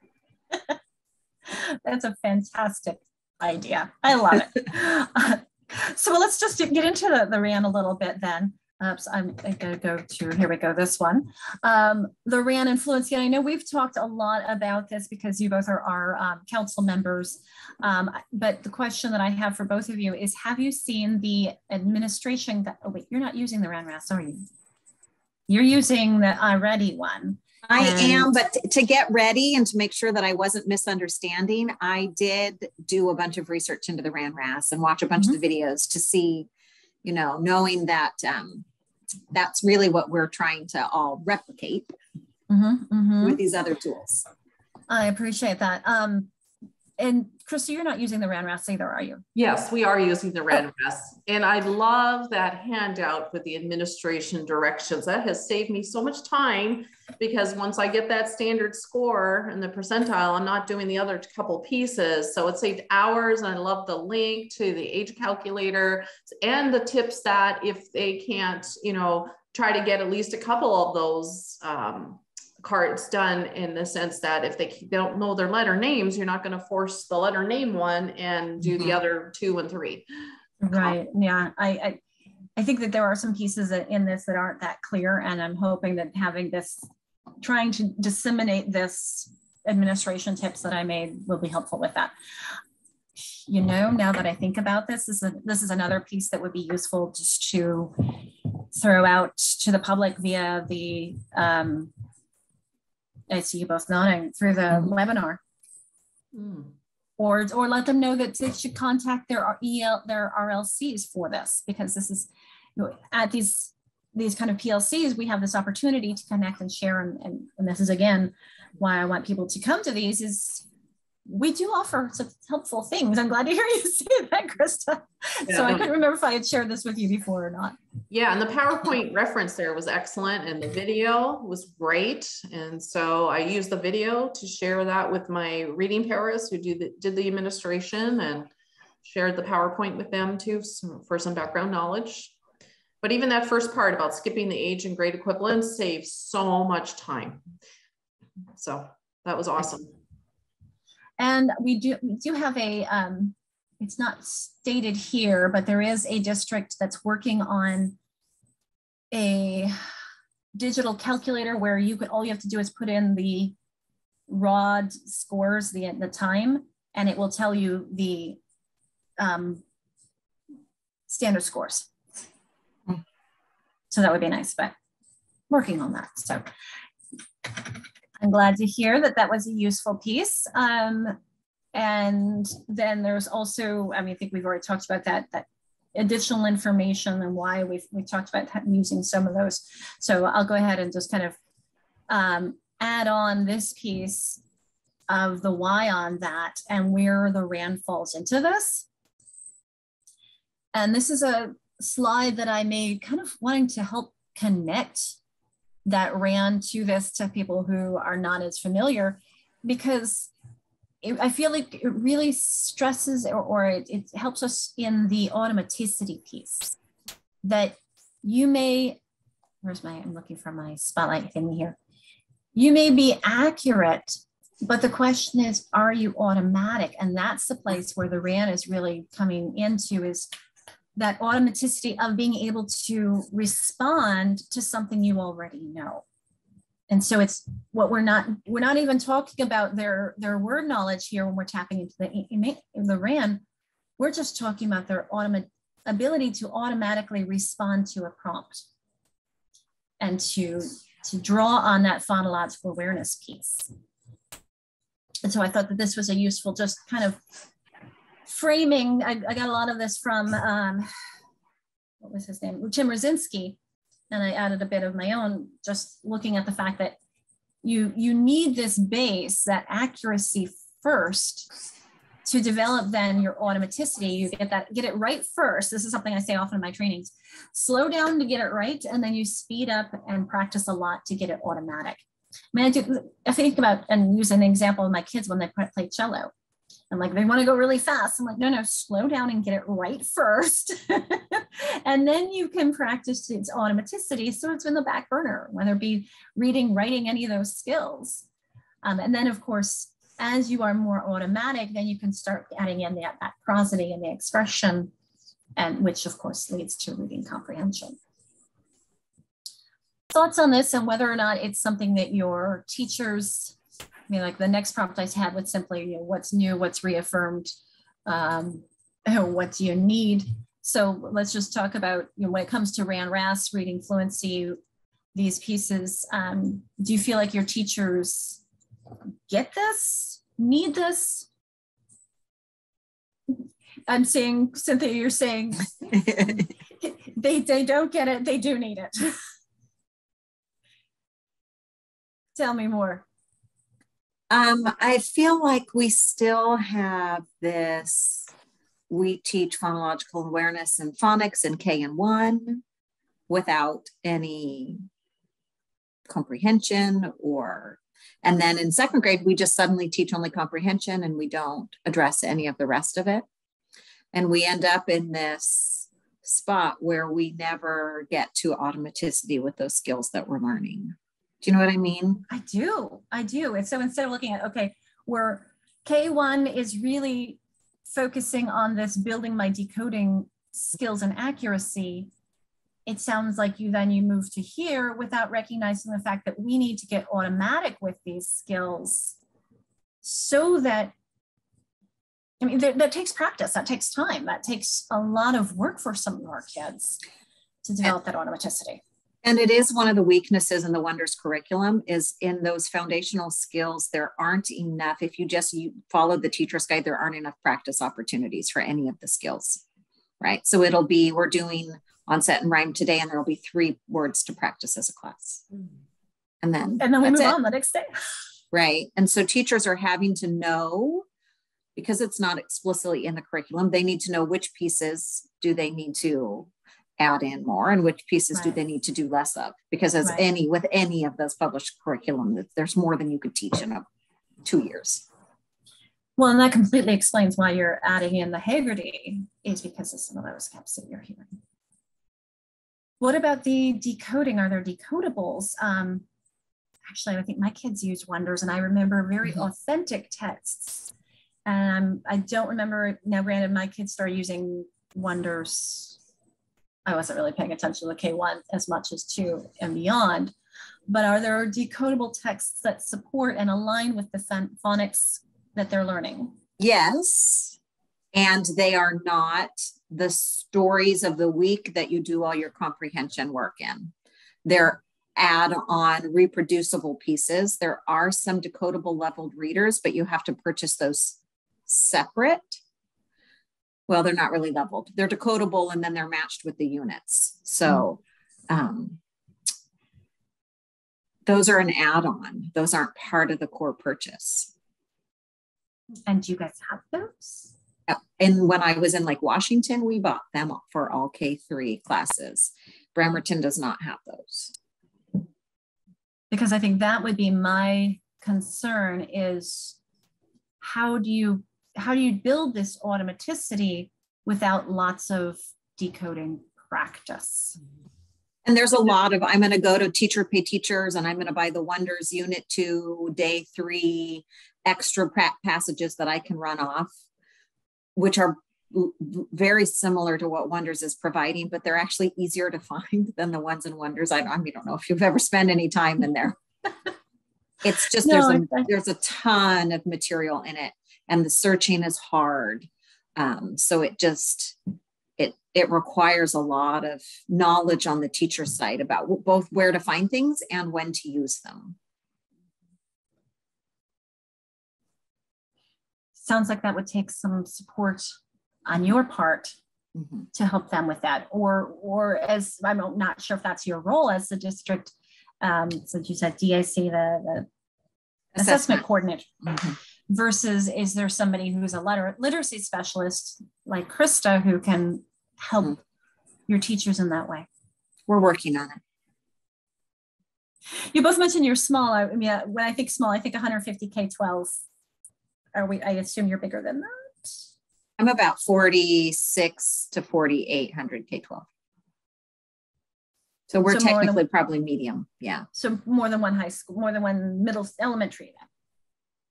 *laughs* That's a fantastic idea. I love it. *laughs* *laughs* so let's just get into the, the RAN a little bit then. Oops, I'm going to go to, here we go, this one. Um, the RAN influence. Yeah, I know we've talked a lot about this because you both are our um, council members. Um, but the question that I have for both of you is, have you seen the administration, That, oh wait, you're not using the RAN RAS, are you? You're using the iReady one. I and am, but to get ready and to make sure that I wasn't misunderstanding, I did do a bunch of research into the RAN RAS and watch a bunch mm -hmm. of the mm-hmm. videos to see you know, knowing that um, that's really what we're trying to all replicate Mhm, mhm. with these other tools. I appreciate that. Um, and Krista, you're not using the RANRAS either, are you? Yes, we are using the RANRAS. And I love that handout with the administration directions. That has saved me so much time because once I get that standard score and the percentile, I'm not doing the other couple pieces. So it saved hours. And I love the link to the age calculator and the tips that if they can't, you know, try to get at least a couple of those um, cards done in the sense that if they don't know their letter names, you're not going to force the letter name one and do the Mhm. other two and three. Right. Yeah. I, I I think that there are some pieces in this that aren't that clear, and I'm hoping that having this, trying to disseminate this administration tips that I made will be helpful with that. You know, now that I think about this, this is a, this is another piece that would be useful just to throw out to the public via the um, I see you both nodding through the Mhm. webinar Mm. or or let them know that they should contact their EL their RLCs for this because this is you know, at these these kind of PLCs we have this opportunity to connect and share and, and, and this is again why I want people to come to these is we do offer some helpful things. I'm glad to hear *laughs* you say that, Krista. So I Yeah. couldn't remember if I had shared this with you before or not. Yeah, and the PowerPoint reference there was excellent, and the video was great. And so I used the video to share that with my reading paras who do the, did the administration and shared the PowerPoint with them too for some background knowledge. But even that first part about skipping the age and grade equivalence saves so much time. So that was awesome. And we do we do have a um, it's not stated here, but there is a district that's working on a digital calculator where you could all you have to do is put in the ROD scores, the the time, and it will tell you the um, standard scores. Hmm. So that would be nice, but working on that. So I'm glad to hear that that was a useful piece. Um, and then there's also, I mean, I think we've already talked about that, that additional information and why we've, we talked about using some of those. So I'll go ahead and just kind of um, add on this piece of the why on that and where the RAN falls into this. And this is a slide that I made kind of wanting to help connect that RAN to this to people who are not as familiar because it, I feel like it really stresses or, or it, it helps us in the automaticity piece that you may, where's my, I'm looking for my spotlight thing here. You may be accurate, but the question is, are you automatic? And that's the place where the RAN is really coming into is that automaticity of being able to respond to something you already know. And so it's what we're not, we're not even talking about their, their word knowledge here when we're tapping into the, the RAN. We're just talking about their ability to automatically respond to a prompt and to, to draw on that phonological awareness piece. And so I thought that this was a useful, just kind of framing, I, I, got a lot of this from, um, what was his name? Tim Rasinski. And I added a bit of my own, just looking at the fact that you, you need this base, that accuracy first to develop then your automaticity. You get that, get it right first. This is something I say often in my trainings. Slow down to get it right, and then you speed up and practice a lot to get it automatic. I mean, I, do, I think about and use an example of my kids when they play cello. I'm like, they want to go really fast. I'm like, no, no, slow down and get it right first. *laughs* and then you can practice its automaticity. So it's in the back burner, whether it be reading, writing, any of those skills. Um, and then, of course, as you are more automatic, then you can start adding in that, that prosody and the expression, and which, of course, leads to reading comprehension. Thoughts on this and whether or not it's something that your teachers I mean, like the next prompt I had was simply, you know, what's new, what's reaffirmed, um, *laughs* what do you need? So let's just talk about, you know, when it comes to RAN RAS, reading fluency, these pieces, um, do you feel like your teachers get this, need this? I'm saying, Cynthia, you're saying *laughs* they they don't get it. They do need it. *laughs* Tell me more. Um, I feel like we still have this. We teach phonological awareness and phonics in K and one without any comprehension or and then in second grade we just suddenly teach only comprehension and we don't address any of the rest of it and we end up in this spot where we never get to automaticity with those skills that we're learning do you know what i mean I do. I do. And so instead of looking at, okay, where K1 is really focusing on this building my decoding skills and accuracy, it sounds like you then you move to here without recognizing the fact that we need to get automatic with these skills so that I mean, that, that takes practice, that takes time, that takes a lot of work for some of our kids to develop that automaticity. And it is one of the weaknesses in the Wonders curriculum is in those foundational skills, there aren't enough, if you just you follow the teacher's guide, there aren't enough practice opportunities for any of the skills, right? So it'll be, we're doing onset and rhyme today, and there'll be three words to practice as a class. Mm-hmm. And then, And then we move it. on the next day. *laughs* right? And so teachers are having to know because it's not explicitly in the curriculum, they need to know which pieces do they need to add in more and which pieces do they need to do less of because as Right. any with any of those published curriculum that there's more than you could teach in a two years Well, and that completely explains why you're adding in the Heggerty is because of some of those gaps that you're hearing. What about the decoding? Are there decodables? Um, actually, I think my kids use Wonders, and I remember very Mhm. authentic texts. Um, I don't remember now. Granted, my kids started using Wonders. I wasn't really paying attention to the K1 as much as two and beyond. But are there decodable texts that support and align with the phon- phonics that they're learning? yes and they are not the stories of the week that you do all your comprehension work in they're add on reproducible pieces there are some decodable leveled readers but you have to purchase those separate well they're not really leveled they're decodable and then they're matched with the units so um, those are an add-on those aren't part of the core purchase And do you guys have those? And when I was in like Washington, we bought them for all K3 classes. Bremerton does not have those. Because I think that would be my concern is how do you how do you build this automaticity without lots of decoding practice? And there's a lot of, I'm going to go to teacher pay teachers and I'm going to buy the Wonders Unit 2, Day 3 extra passages that I can run off, which are very similar to what Wonders is providing, but they're actually easier to *laughs* find than the ones in Wonders. I, I mean, don't know if you've ever spent any time in there. *laughs* It's just No, there's a there's a ton of material in it, and the searching is hard. Um, so it just it it requires a lot of knowledge on the teacher side about both where to find things and when to use them. Sounds like that would take some support on your part Mhm. to help them with that or or as i'm not sure if that's your role as the district um since you said dac the, the assessment, coordinator Mhm. Versus is there somebody who's a letter, literacy specialist like krista who can help Mhm. your teachers in that way We're working on it. you both mentioned you're small i mean when i think small i think 150 k12 are we i assume you're bigger than that I'm about 46 to 4800 K12. So we're So more than- technically probably medium. Yeah. so more than one high school more than one middle elementary then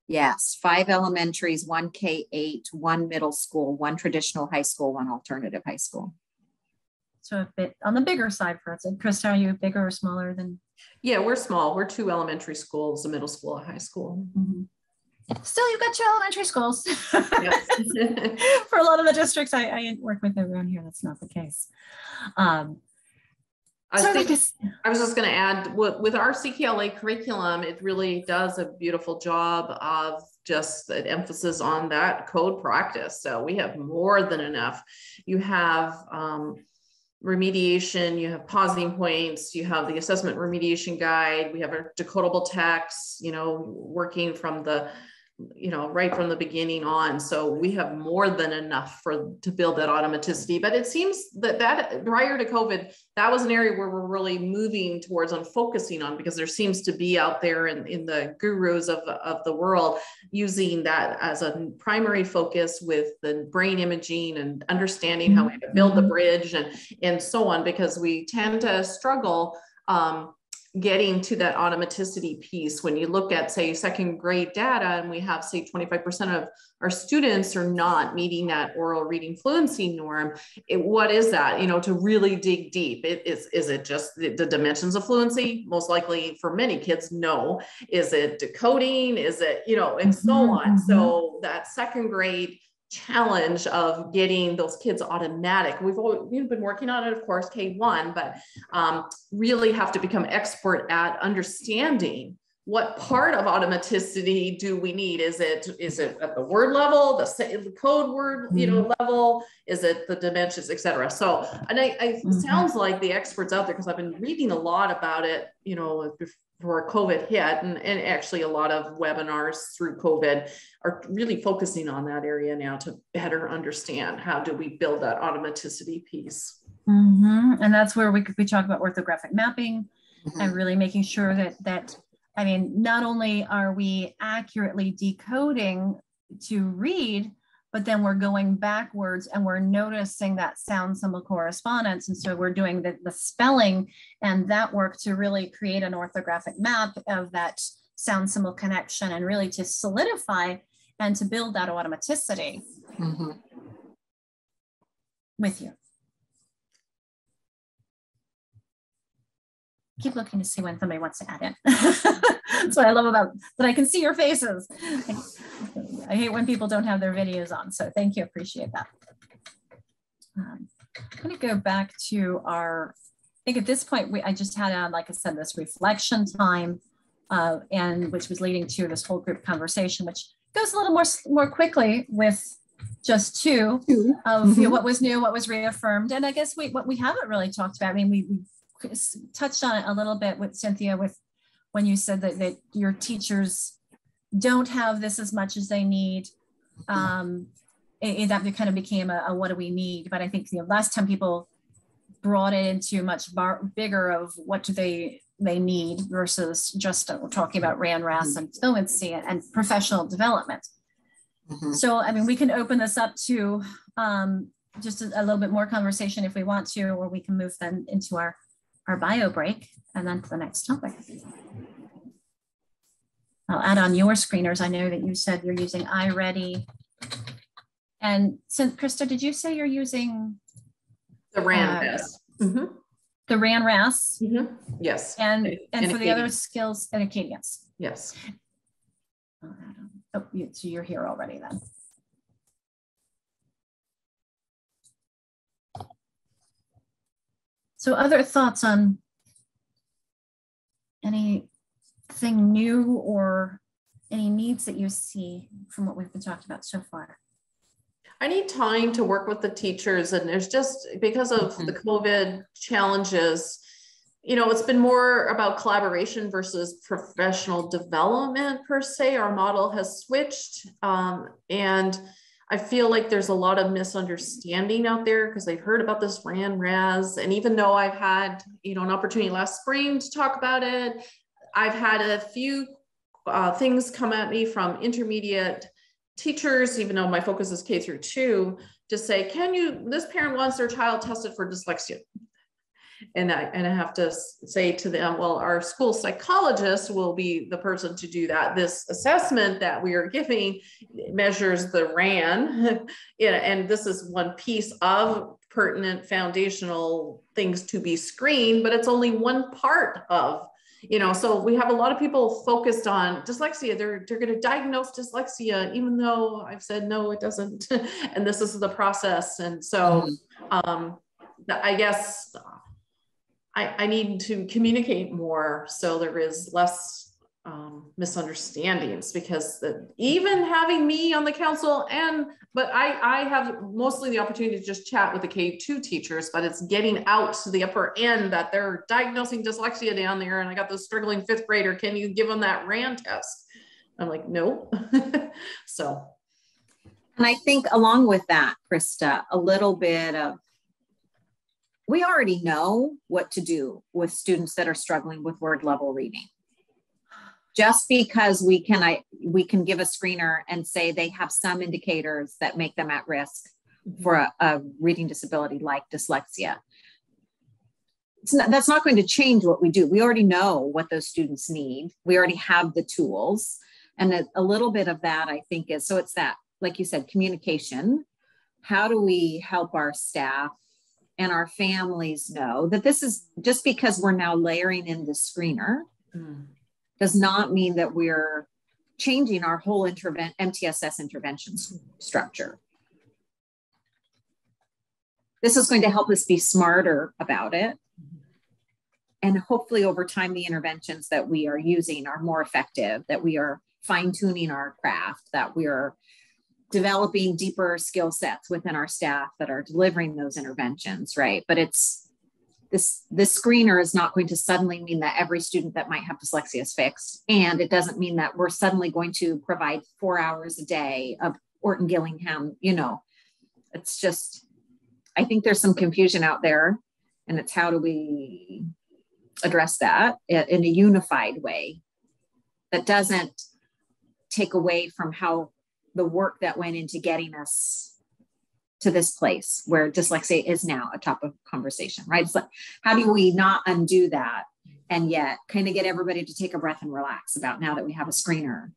Yes. Five elementaries, one K8, one middle school, one traditional high school, one alternative high school. so a bit on the bigger side for us and krista are you bigger or smaller than Yeah, we're small. We're two elementary schools, a middle school, a high school. Still, you've got two elementary schools. *laughs* For a lot of the districts I, I work with around here, that's not the case. Um, I so I think I was just going to add with, with our CKLA curriculum, it really does a beautiful job of just the emphasis on that code practice. So we have more than enough. You have um, remediation, you have pausing points, you have the assessment remediation guide, we have a decodable text, you know, working from the you know right from the beginning on. So we have more than enough for to build that automaticity. But it seems that that prior to covid that was an area where we're really moving towards and focusing on because there seems to be out there in, in the gurus of, of the world using that as a primary focus with the brain imaging and understanding how we build the mm-hmm. bridge and and so on because we tend to struggle um, getting to that automaticity piece. When you look at say second grade data and we have say 25% of our students are not meeting that oral reading fluency norm it, what is that? You know to really dig deep. It is is it just the, the dimensions of fluency? Most likely for many kids no. Is it decoding? Is it you know and so mm-hmm, on. mm-hmm. so that second grade challenge of getting those kids automatic. We've, we've been working on it, of course, K1, but um, really have to become expert at understanding what part of automaticity do we need? Is it is it at the word level, the code word you know mm-hmm. level? Is it the dimensions, etc. So, and I, I mm-hmm. sounds like the experts out there because I've been reading a lot about it. You know, before COVID hit, and, and actually a lot of webinars through COVID are really focusing on that area now to better understand how do we build that automaticity piece. Mm-hmm. And that's where we could we talk about orthographic mapping mm-hmm. and really making sure that that I mean, not only are we accurately decoding to read, but then we're going backwards and we're noticing that sound symbol correspondence. And so we're doing the, the spelling and that work to really create an orthographic map of that sound symbol connection and really to solidify and to build that automaticity mm-hmm. with you. keep looking to see when somebody wants to add in. *laughs* That's what I love about that I can see your faces. I, hate when people don't have their videos on. So thank you, appreciate that. Um, I'm gonna go back to our, I think at this point, we, I just had, on, like I said, this reflection time uh, and which was leading to this whole group conversation, which goes a little more, more quickly with just two of you know, what was new, what was reaffirmed. And I guess we, what we haven't really talked about, I mean, we, we touched on it a little bit with Cynthia with when you said that, that your teachers don't have this as much as they need. Um, it, that kind of became a, a, what do we need? But I think you know, last time people brought it into much bar, bigger of what do they they need versus just uh, talking about RAN, RAS, and fluency and, and professional development. Mm-hmm. So, I mean, we can open this up to um, just a, a, little bit more conversation if we want to, or we can move then into our our bio break and then to the next topic. I'll add on your screeners. I know that you said you're using iReady. And since Krista, did you say you're using the RAN-RAS? Uh, mm -hmm. The RAN-RAS? Mm -hmm. Yes. And and, and for the other skills and Acadience? Yes. Oh, you, so you're here already then. So other thoughts on anything new or any needs that you see from what we've been talking about so far? I need time to work with the teachers and there's just because of mm-hmm. the COVID challenges, you know, it's been more about collaboration versus professional development per se. Our model has switched um, and I feel like there's a lot of misunderstanding out there because they've heard about this RAN RAS. And even though I've had, you know, an opportunity last spring to talk about it, I've had a few uh, things come at me from intermediate teachers, even though my focus is K through two, to say, can you, this parent wants their child tested for dyslexia and I, and I have to say to them, well, our school psychologist will be the person to do that. This assessment that we are giving measures the RAN, *laughs* and this is one piece of pertinent foundational things to be screened, but it's only one part of you know so we have a lot of people focused on dyslexia. They're they're going to diagnose dyslexia even though i've said no it doesn't. *laughs* And this is the process. And so mm-hmm. um i guess I, I need to communicate more so there is less um, misunderstandings because the, even having me on the council and but I I have mostly the opportunity to just chat with the K2 teachers, but it's getting out to the upper end that they're diagnosing dyslexia down there and I got this struggling fifth grader. Can you give them that RAN test? I'm like, no. *laughs* so and I think along with that, Krista, a little bit of we already know what to do with students that are struggling with word level reading just because we can I we can give a screener and say they have some indicators that make them at risk for a, a reading disability like dyslexia. Not, that's not going to change what we do. We already know what those students need. We already have the tools. And a, a little bit of that, I think, is so it's that, like you said, communication. How do we help our staff and our families know that this is just because we're now layering in the screener mm does not mean that we're changing our whole intervent MTSS intervention structure. This is going to help us be smarter about it. And hopefully over time, the interventions that we are using are more effective, that we are fine tuning our craft, that we are developing deeper skill sets within our staff that are delivering those interventions, right? But it's this this screener is not going to suddenly mean that every student that might have dyslexia is fixed. And it doesn't mean that we're suddenly going to provide four hours a day of orton gillingham you know. It's just i think there's some confusion out there and it's how do we address that in a unified way that doesn't take away from how the work that went into getting us to this place where dyslexia is now a topic of conversation, right? It's like, how do we not undo that and yet kind of get everybody to take a breath and relax about now that we have a screener?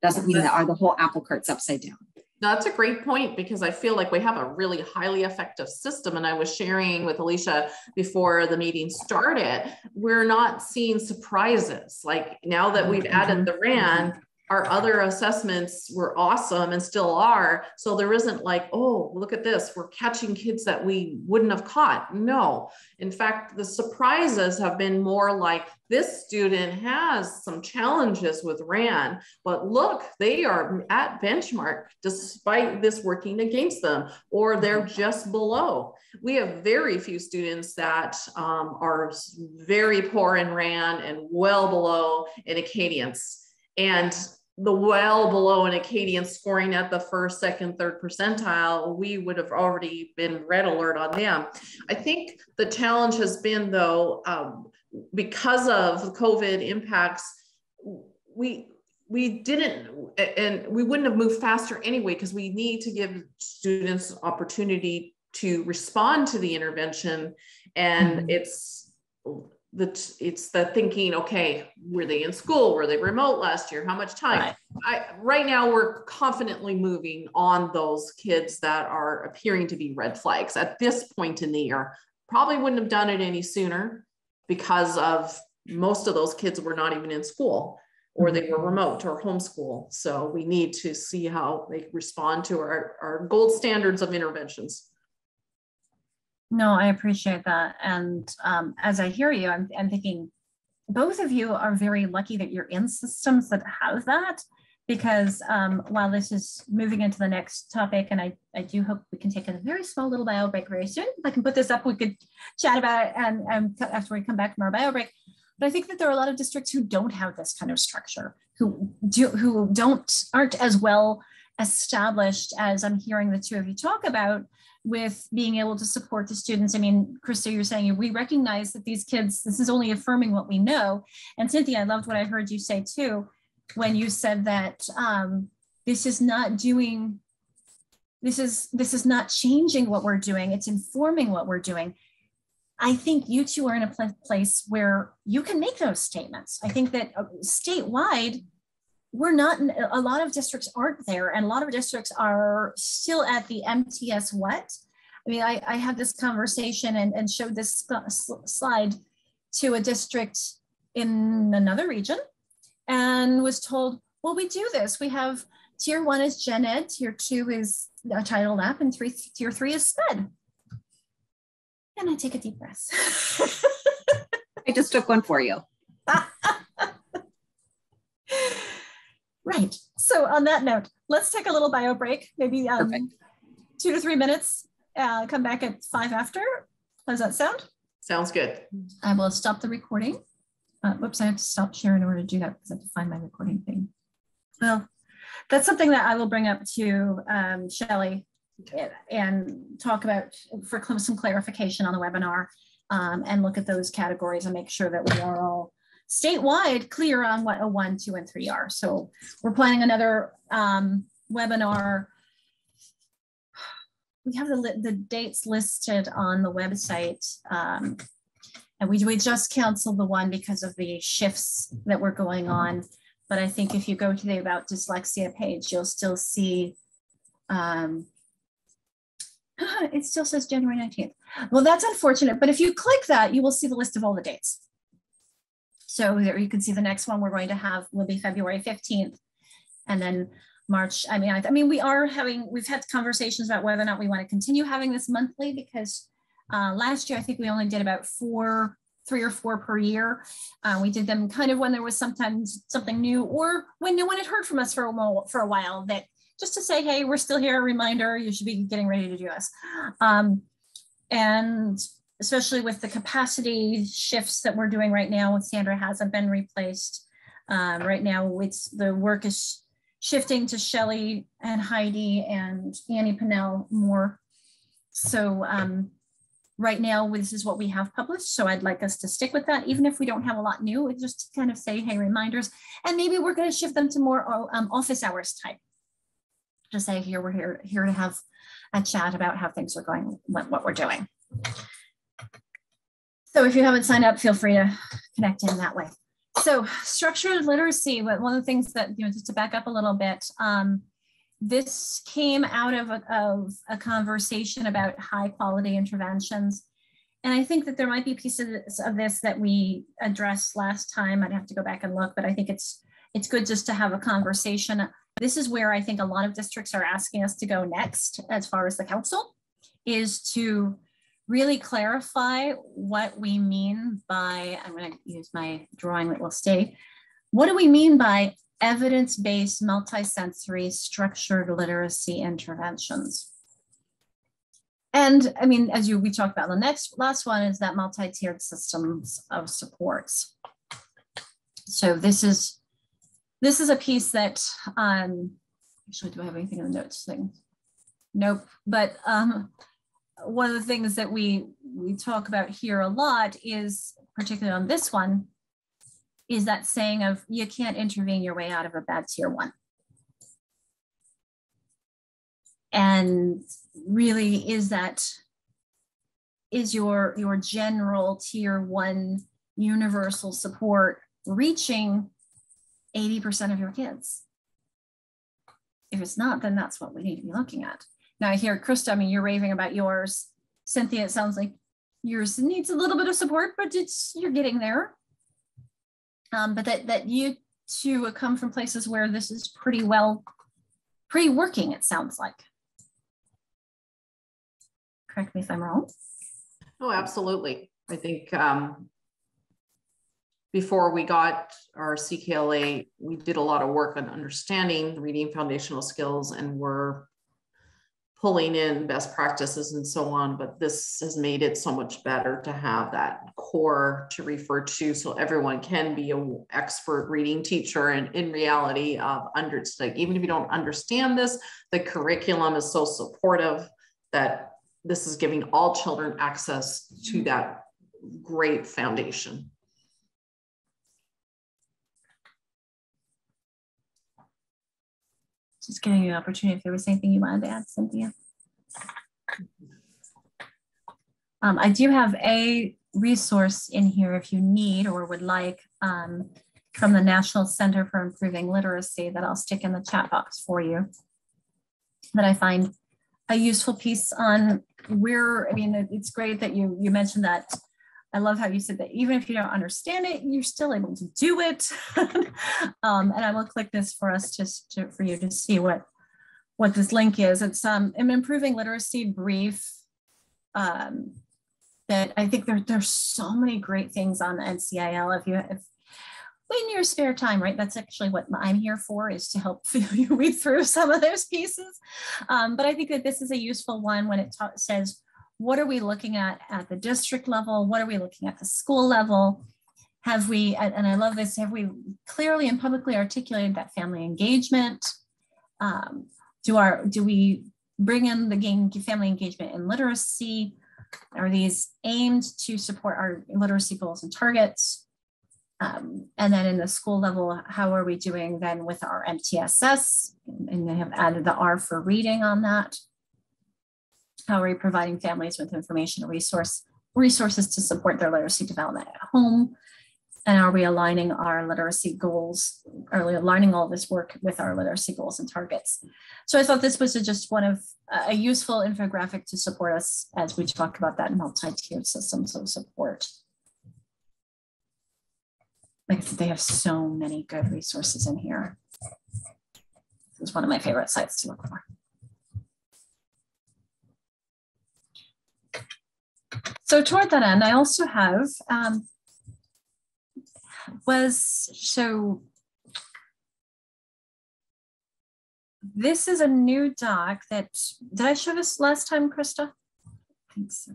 Doesn't mean that our the whole apple cart's upside down. That's a great point because I feel like we have a really highly effective system. And I was sharing with Alicia before the meeting started, we're not seeing surprises. Like now that we've mm-hmm. added the mm-hmm. RAN, our other assessments were awesome and still are. So there isn't like, oh, look at this, we're catching kids that we wouldn't have caught. No. In fact, the surprises have been more like this student has some challenges with RAN, but look, they are at benchmark despite this working against them, or they're mm-hmm. just below. We have very few students that um, are very poor in RAN and well below in Acadience and the well below an Acadience scoring at the first, second, third percentile, we would have already been red alert on them. I think the challenge has been though, um, because of COVID impacts, we we didn't and we wouldn't have moved faster anyway because we need to give students opportunity to respond to the intervention and mm-hmm. it's the it's the thinking okay were they in school? Were they remote last year? How much time? Right. I, right now we're confidently moving on those kids that are appearing to be red flags at this point in the year. Probably wouldn't have done it any sooner because of most of those kids were not even in school or they were remote or homeschool. So we need to see how they respond to our, our gold standards of interventions no, I appreciate that. And um, as I hear you, I'm, I'm thinking both of you are very lucky that you're in systems that have that because um, while this is moving into the next topic, and I, I do hope we can take a very small little bio break very soon. If I can put this up, we could chat about it and, and after we come back from our bio break. But I think that there are a lot of districts who don't have this kind of structure, who do who don't aren't as well established as I'm hearing the two of you talk about with being able to support the students. I mean, Krista, you're saying we recognize that these kids, this is only affirming what we know. And Cynthia, I loved what I heard you say too, when you said that um, this is not doing, this is, this is not changing what we're doing, it's informing what we're doing. I think you two are in a place where you can make those statements. I think that uh, statewide, we're not a lot of districts aren't there and a lot of districts are still at the mts what? I mean i, I had this conversation and, and showed this slide to a district in another region and was told well we do this. We have tier one is gen ed tier two is a title app and three tier three is sped. And i take a deep breath. *laughs* I just took one for you *laughs* Right. So on that note, let's take a little bio break, maybe um, two to three minutes. Uh, come back at five after. How does that sound? Sounds good. I will stop the recording. Uh, whoops, I have to stop share in order to do that because I have to find my recording thing. Well, that's something that I will bring up to um, Shelly and talk about for some clarification on the webinar um, and look at those categories and make sure that we are all statewide clear on what a one, two, and three are. So we're planning another um, webinar. We have the, the dates listed on the website. Um, and we, we just canceled the one because of the shifts that were going on. But I think if you go to the About Dyslexia page, you'll still see, um, *gasps* it still says January 19th. Well, that's unfortunate. But if you click that, you will see the list of all the dates. So there you can see the next one we're going to have will be February 15th. And then March, I mean, I, I, mean, we are having, we've had conversations about whether or not we want to continue having this monthly because uh, last year, I think we only did about four, three or four per year. Uh, we did them kind of when there was sometimes something new or when no one had heard from us for a while, for a while that just to say, hey, we're still here, a reminder, you should be getting ready to do this. Um, and especially with the capacity shifts that we're doing right now, Sandra hasn't been replaced. Um, right now, it's the work is shifting to Shelly and Heidi and Annie Pinnell more. So um, right now, this is what we have published. So I'd like us to stick with that, even if we don't have a lot new, it's just to kind of say, hey, reminders. And maybe we're going to shift them to more um, office hours type. To say here, we're here, here to have a chat about how things are going, what, what we're doing. So if you haven't signed up, feel free to connect in that way. So structured literacy, but one of the things that, you know, just to back up a little bit, um, this came out of a, of a conversation about high quality interventions. And I think that there might be pieces of this that we addressed last time. I'd have to go back and look, but I think it's it's good just to have a conversation. This is where I think a lot of districts are asking us to go next as far as the council is to really clarify what we mean by, I'm going to use my drawing that will stay. What do we mean by evidence-based multisensory structured literacy interventions? And I mean, as you we talked about, the next last one is that multi-tiered systems of supports. So this is this is a piece that um, actually do I have anything in the notes thing? Nope. But um, one of the things that we we talk about here a lot is particularly on this one is that saying of you can't intervene your way out of a bad tier one. And really is that is your your general tier one universal support reaching 80% of your kids? If it's not then that's what we need to be looking at now I hear Krista, I mean, you're raving about yours. Cynthia, it sounds like yours needs a little bit of support, but it's you're getting there. Um, but that that you two come from places where this is pretty well, pretty working, it sounds like. Correct me if I'm wrong. Oh, absolutely. I think um, before we got our CKLA, we did a lot of work on understanding reading foundational skills and we're pulling in best practices and so on, but this has made it so much better to have that core to refer to so everyone can be an expert reading teacher. And in reality, of under, like, even if you don't understand this, the curriculum is so supportive that this is giving all children access to mm-hmm. that great foundation. Just giving you an opportunity if there was anything you wanted to add, Cynthia. Um, I do have a resource in here if you need or would like um, from the National Center for Improving Literacy that I'll stick in the chat box for you that I find a useful piece on where, I mean, it's great that you, you mentioned that I love how you said that even if you don't understand it, you're still able to do it. *laughs* um, and I will click this for us just to, for you to see what what this link is. It's um, an improving literacy brief um, that I think there, there's so many great things on NCIL. If you if in your spare time, right? That's actually what I'm here for is to help *laughs* you read through some of those pieces. Um, but I think that this is a useful one when it says, what are we looking at at the district level? What are we looking at the school level? Have we, and I love this, have we clearly and publicly articulated that family engagement? Um, do our, do we bring in the game, family engagement and literacy? Are these aimed to support our literacy goals and targets? Um, and then in the school level, how are we doing then with our MTSS? And they have added the R for reading on that. How are we providing families with information and resource, resources to support their literacy development at home? And are we aligning our literacy goals, are we aligning all this work with our literacy goals and targets? So I thought this was just one of a useful infographic to support us as we talk about that multi-tiered systems of support. Like they have so many good resources in here. This is one of my favorite sites to look for. So toward that end, I also have um, was so this is a new doc that did I show this last time, Krista? I think so.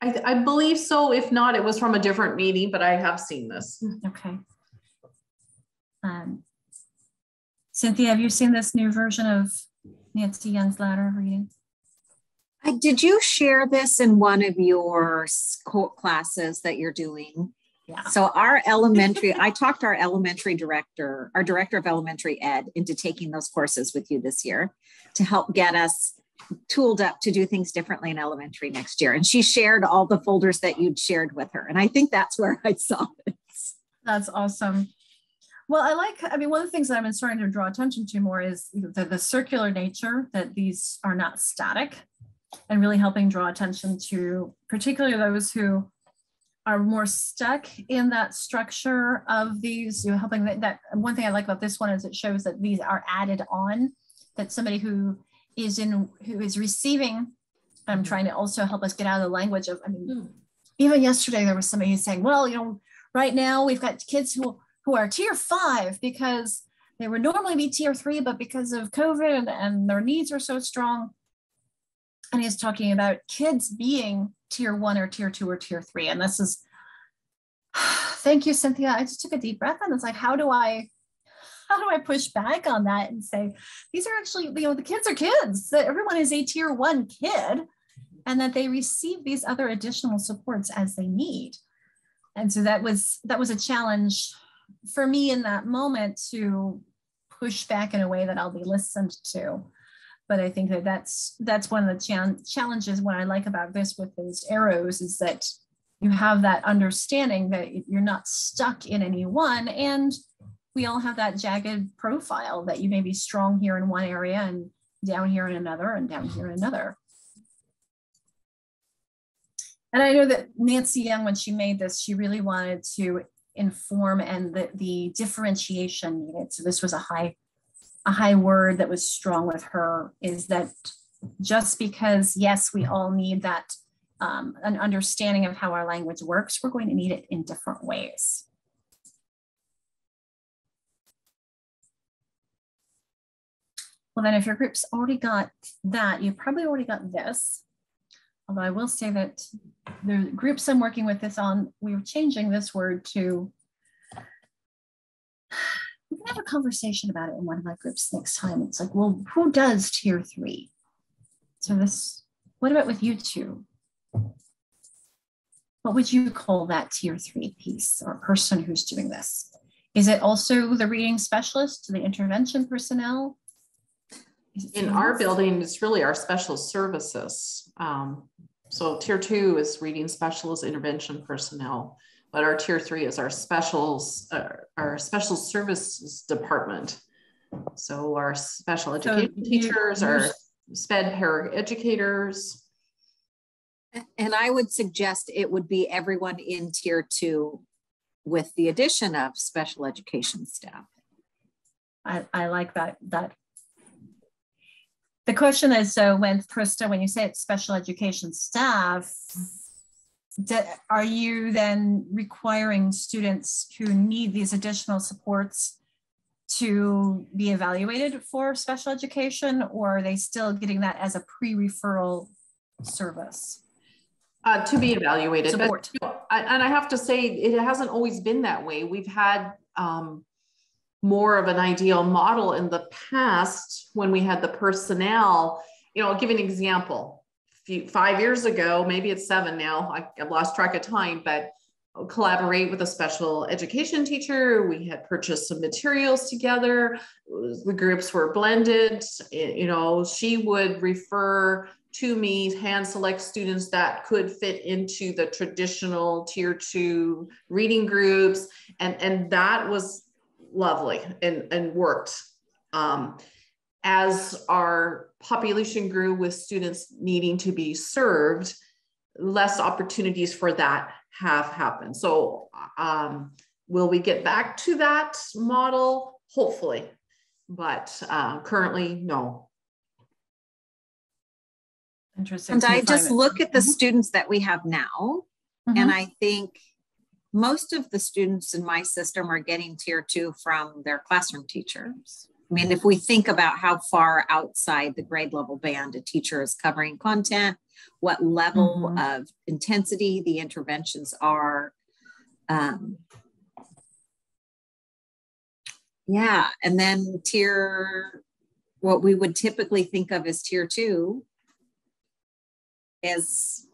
I, I believe so. If not, it was from a different meeting, but I have seen this. Okay. Um, Cynthia, have you seen this new version of Nancy Young's ladder reading? Did you share this in one of your classes that you're doing? Yeah. So our elementary, I talked our elementary director, our director of elementary ed, into taking those courses with you this year to help get us tooled up to do things differently in elementary next year. And she shared all the folders that you'd shared with her. And I think that's where I saw this. That's awesome. Well, I like, I mean, one of the things that I've been starting to draw attention to more is the, the circular nature that these are not static and really helping draw attention to particularly those who are more stuck in that structure of these, you know, helping that, that one thing I like about this one is it shows that these are added on, that somebody who is in, who is receiving, I'm trying to also help us get out of the language of, I mean, mm. even yesterday there was somebody who's saying, well, you know, right now we've got kids who, who are tier five because they would normally be tier three, but because of COVID and, and their needs are so strong, and he's talking about kids being tier one or tier two or tier three. And this is, *sighs* thank you, Cynthia. I just took a deep breath and it's like, how do I, *laughs* how do I push back on that and say, these are actually, you know, the kids are kids, that everyone is a tier one kid and that they receive these other additional supports as they need. And so that was, that was a challenge for me in that moment to push back in a way that I'll be listened to but I think that that's that's one of the cha- challenges. What I like about this with those arrows is that you have that understanding that you're not stuck in any one, and we all have that jagged profile that you may be strong here in one area and down here in another, and down here in another. And I know that Nancy Young, when she made this, she really wanted to inform and the, the differentiation needed. So this was a high a high word that was strong with her is that just because, yes, we all need that um, an understanding of how our language works, we're going to need it in different ways. Well, then if your group's already got that, you've probably already got this. Although I will say that the groups I'm working with this on, we're changing this word to have a conversation about it in one of my groups next time. It's like, well, who does tier three? So this, what about with you two? What would you call that tier three piece or person who's doing this? Is it also the reading specialist, the intervention personnel? In our building, it's really our special services. Um, so tier two is reading specialist intervention personnel but our tier three is our specials, uh, our special services department. So our special education so teachers, our SPED para educators. And I would suggest it would be everyone in tier two with the addition of special education staff. I, I like that, that the question is so when Krista, when you say it's special education staff, are you then requiring students who need these additional supports to be evaluated for special education or are they still getting that as a pre-referral service? Uh, to be evaluated. Support. But, and I have to say, it hasn't always been that way. We've had um, more of an ideal model in the past when we had the personnel. You know, I'll give an example. Few, five years ago, maybe it's seven now, I, I've lost track of time, but collaborate with a special education teacher. We had purchased some materials together. The groups were blended. You know, she would refer to me hand select students that could fit into the traditional tier two reading groups. And, and that was lovely and, and worked. Um, as our population grew with students needing to be served, less opportunities for that have happened. So um, will we get back to that model? Hopefully, but uh, currently, no. Interesting. And I just look at the mm-hmm. students that we have now, mm-hmm. and I think most of the students in my system are getting tier two from their classroom teachers. I mean, if we think about how far outside the grade level band a teacher is covering content, what level mm-hmm. of intensity the interventions are. Um, yeah, and then tier, what we would typically think of as tier two is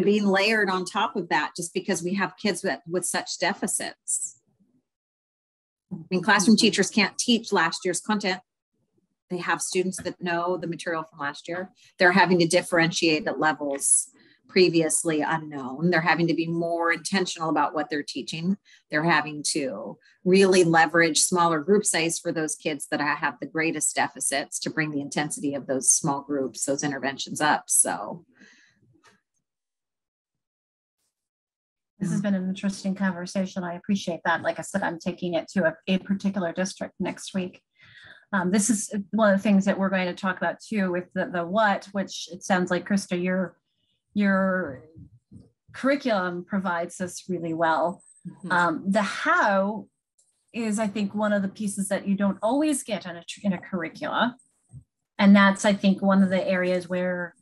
being layered on top of that just because we have kids with, with such deficits. I mean, classroom teachers can't teach last year's content they have students that know the material from last year. They're having to differentiate at levels previously unknown. They're having to be more intentional about what they're teaching. They're having to really leverage smaller group size for those kids that have the greatest deficits to bring the intensity of those small groups, those interventions up. So, This has been an interesting conversation. I appreciate that. Like I said, I'm taking it to a, a particular district next week. Um, this is one of the things that we're going to talk about too with the, the what, which it sounds like Krista, your your curriculum provides us really well. Mm-hmm. Um, the how is, I think, one of the pieces that you don't always get in a, in a curricula. And that's, I think, one of the areas where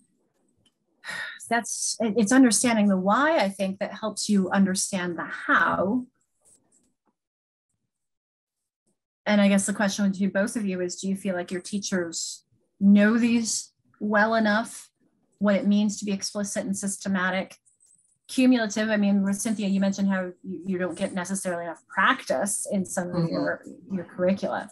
that's it's understanding the why, I think, that helps you understand the how and I guess the question to both of you is do you feel like your teachers know these well enough, what it means to be explicit and systematic? Cumulative, I mean, with Cynthia, you mentioned how you, you don't get necessarily enough practice in some mm-hmm. of your, your curricula.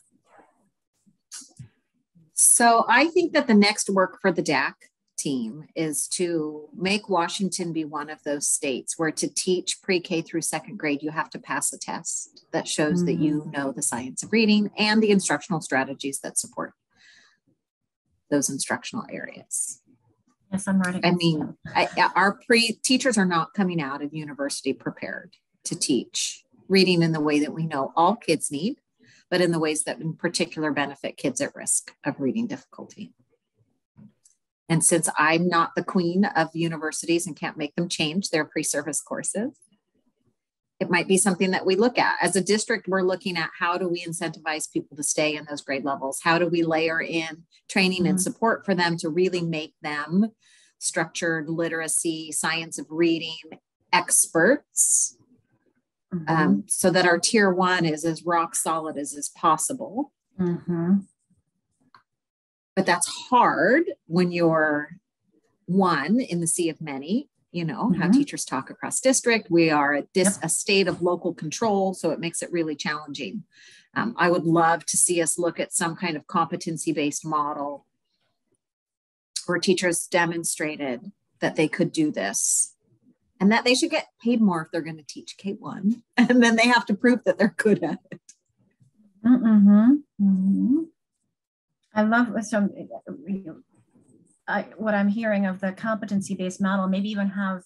So I think that the next work for the DAC team is to make Washington be one of those states where to teach pre K through second grade, you have to pass a test that shows mm. that you mm. know the science of reading and the instructional strategies that support those instructional areas. Yes, I'm writing. I mean, I, our pre teachers are not coming out of university prepared to teach reading in the way that we know all kids need, but in the ways that in particular benefit kids at risk of reading difficulty. And since I'm not the queen of universities and can't make them change their pre service courses, it might be something that we look at. As a district, we're looking at how do we incentivize people to stay in those grade levels? How do we layer in training mm-hmm. and support for them to really make them structured literacy, science of reading experts? Mm-hmm. Um, so that our tier one is as rock solid as is possible. Mm-hmm but that's hard when you're one in the sea of many you know mm-hmm. how teachers talk across district we are a, dis, yep. a state of local control so it makes it really challenging um, i would love to see us look at some kind of competency based model where teachers demonstrated that they could do this and that they should get paid more if they're going to teach k1 *laughs* and then they have to prove that they're good at it mm-hmm. Mm-hmm. I love so I, what I'm hearing of the competency based model, maybe even have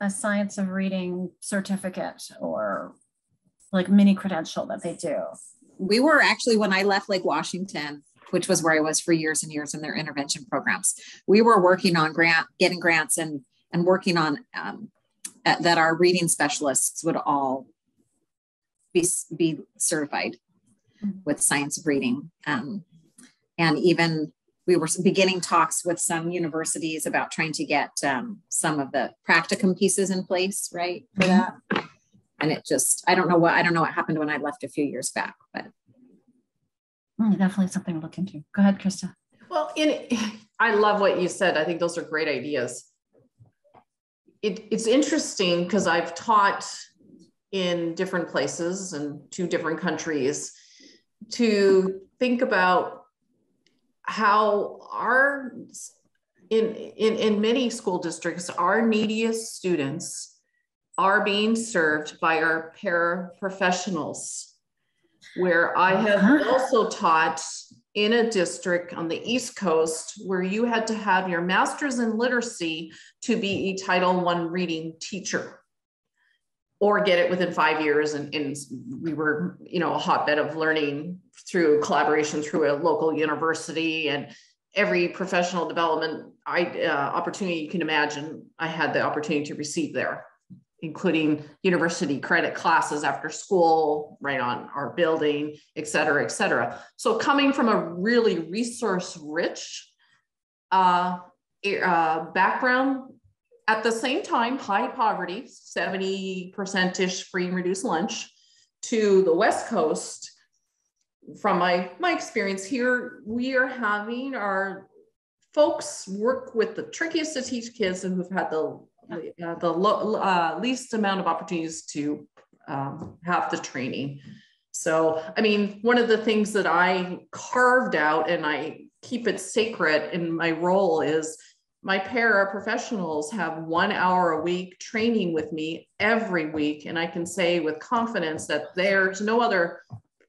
a science of reading certificate or like mini credential that they do. We were actually, when I left Lake Washington, which was where I was for years and years in their intervention programs, we were working on grant, getting grants and, and working on um, uh, that our reading specialists would all be, be certified with science of reading. Um, and even we were beginning talks with some universities about trying to get um, some of the practicum pieces in place, right, for that. And it just, I don't know what, I don't know what happened when I left a few years back, but. Mm, definitely something to look into. Go ahead, Krista. Well, in, I love what you said. I think those are great ideas. It, it's interesting because I've taught in different places and two different countries to think about how our in, in, in many school districts, our neediest students are being served by our paraprofessionals. Where I have uh-huh. also taught in a district on the East Coast where you had to have your master's in literacy to be a Title One reading teacher or get it within five years. And, and, we were, you know, a hotbed of learning through collaboration through a local university and every professional development I, uh, opportunity you can imagine, I had the opportunity to receive there, including university credit classes after school, right on our building, et cetera, et cetera. So coming from a really resource rich uh, uh, background at the same time, high poverty, 70% ish free and reduced lunch to the West Coast. From my, my experience here, we are having our folks work with the trickiest to teach kids who've had the, uh, the lo, uh, least amount of opportunities to um, have the training. So, I mean, one of the things that I carved out and I keep it sacred in my role is my paraprofessionals have one hour a week training with me every week. And I can say with confidence that there's no other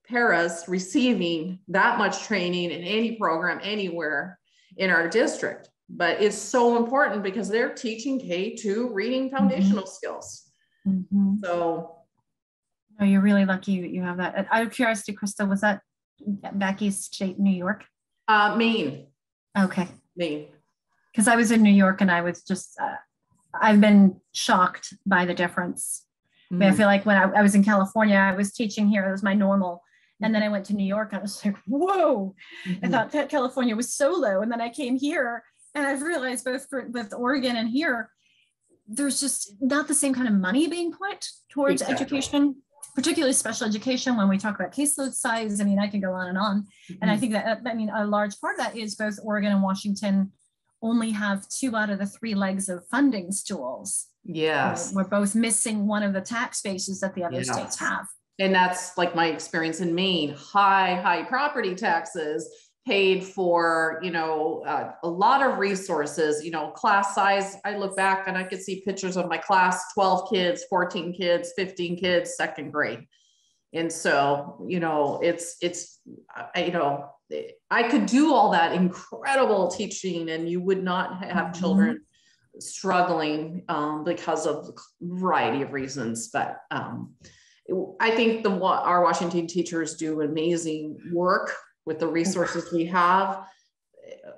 paras receiving that much training in any program anywhere in our district. But it's so important because they're teaching K2 reading mm-hmm. foundational mm-hmm. skills. Mm-hmm. So, oh, you're really lucky that you have that. Out of curiosity, Krista, was that back east state, New York? Uh, Maine. Okay. Maine because I was in New York and I was just, uh, I've been shocked by the difference. Mm-hmm. I, mean, I mm. feel like when I, I, was in California, I was teaching here, it was my normal. And then I went to New York, and I was like, whoa, mm-hmm. I thought that California was so low. And then I came here and I've realized both for, with Oregon and here, there's just not the same kind of money being put towards exactly. education particularly special education when we talk about caseload size i mean i can go on and on mm-hmm. and i mm-hmm. think that i mean a large part of that is both oregon and washington only have two out of the three legs of funding stools. Yes. Uh, we're both missing one of the tax bases that the other yes. states have. And that's like my experience in Maine high, high property taxes paid for you know uh, a lot of resources you know class size i look back and i could see pictures of my class 12 kids 14 kids 15 kids second grade and so you know it's it's you know I could do all that incredible teaching, and you would not have mm-hmm. children struggling um, because of a variety of reasons. But um, I think the our Washington teachers do amazing work with the resources we have.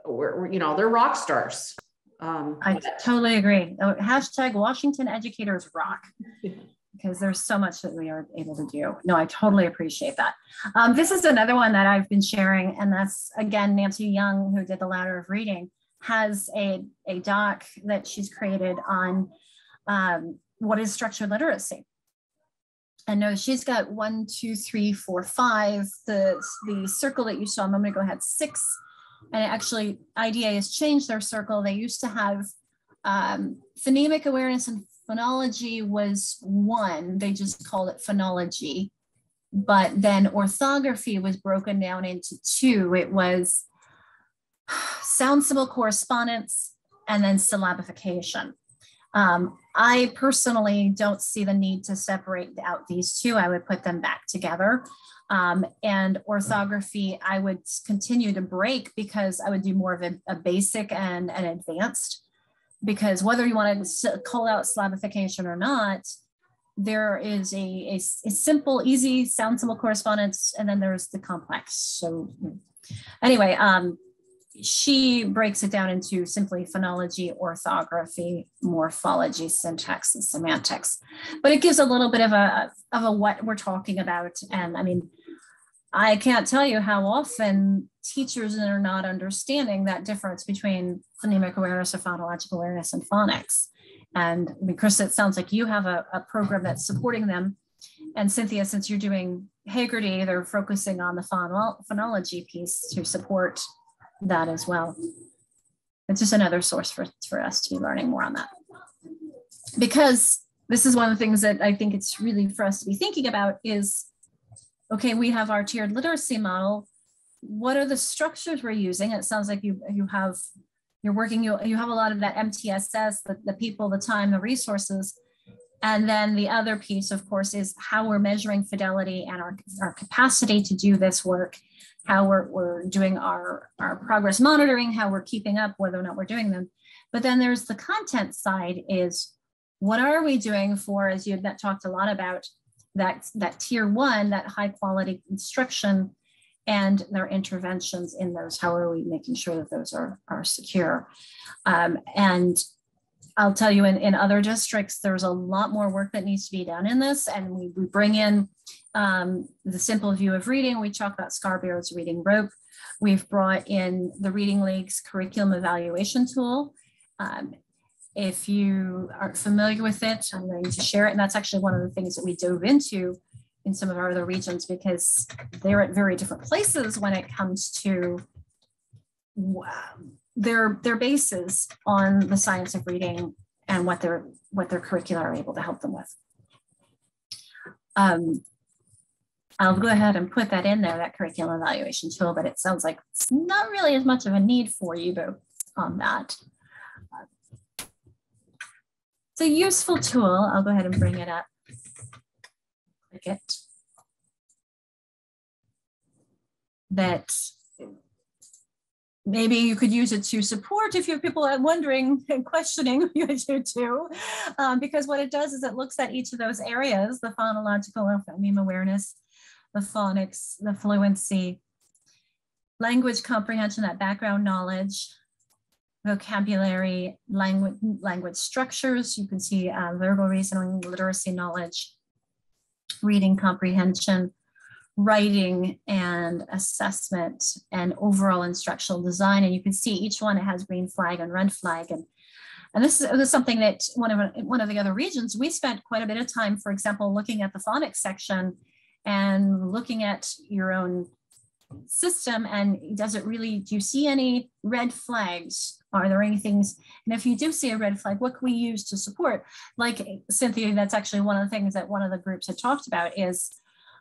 We're, you know, they're rock stars. Um, I totally agree. Oh, hashtag Washington educators rock. *laughs* because there's so much that we are able to do. No, I totally appreciate that. Um, this is another one that I've been sharing, and that's again Nancy Young, who did the Ladder of Reading, has a, a doc that she's created on um, what is structured literacy. And no, she's got one, two, three, four, five. The, the circle that you saw a moment ago had six. And actually, IDA has changed their circle. They used to have um, phonemic awareness and phonology was one, they just called it phonology. But then orthography was broken down into two. It was sound symbol correspondence and then syllabification. Um, I personally don't see the need to separate out these two. I would put them back together. Um, and orthography, I would continue to break because I would do more of a, a basic and an advanced because whether you want to call out syllabification or not, there is a, a, a, simple, easy sound symbol correspondence, and then there's the complex. So anyway, um, she breaks it down into simply phonology, orthography, morphology, syntax, and semantics. But it gives a little bit of a of a what we're talking about. And I mean, I can't tell you how often teachers that are not understanding that difference between phonemic awareness or phonological awareness and phonics. And I mean, Chris, it sounds like you have a, a program that's supporting them. And Cynthia, since you're doing Heggerty, they're focusing on the phonolo phonology piece to support that as well. It's just another source for, for us to be learning more on that. Because this is one of the things that I think it's really for us to be thinking about is okay, we have our tiered literacy model. What are the structures we're using? It sounds like you, you have, you're working, you, you have a lot of that MTSS, the, the people, the time, the resources. And then the other piece, of course, is how we're measuring fidelity and our, our capacity to do this work, how we're, we're doing our, our progress monitoring, how we're keeping up, whether or not we're doing them. But then there's the content side is what are we doing for, as you had talked a lot about, that, that tier one, that high quality instruction and their interventions in those. How are we making sure that those are, are secure? Um, and I'll tell you in, in other districts, there's a lot more work that needs to be done in this. And we, we bring in um, the simple view of reading. We talk about Scarborough's reading rope. We've brought in the Reading League's curriculum evaluation tool. Um, if you aren't familiar with it, I'm going to share it. And that's actually one of the things that we dove into in some of our other regions because they're at very different places when it comes to their their bases on the science of reading and what their what their curricula are able to help them with. Um, I'll go ahead and put that in there, that curriculum evaluation tool, but it sounds like it's not really as much of a need for you though on that. It's a useful tool. I'll go ahead and bring it up. Click it. That maybe you could use it to support if you have people wondering *laughs* and questioning *laughs* you do too. Um, because what it does is it looks at each of those areas, the phonological phoneme awareness, the phonics, the fluency, language comprehension, that background knowledge, vocabulary, language, language structures. You can see uh, verbal reasoning, literacy knowledge, reading comprehension, writing and assessment and overall instructional design. And you can see each one, has green flag and red flag. And, and this is, this is something that one of, one of the other regions, we spent quite a bit of time, for example, looking at the phonics section and looking at your own system and does it really do you see any red flags? Are there any things and if you do see a red flag what can we use to support? Like cynthia that's actually one of the things that one of the groups had talked about is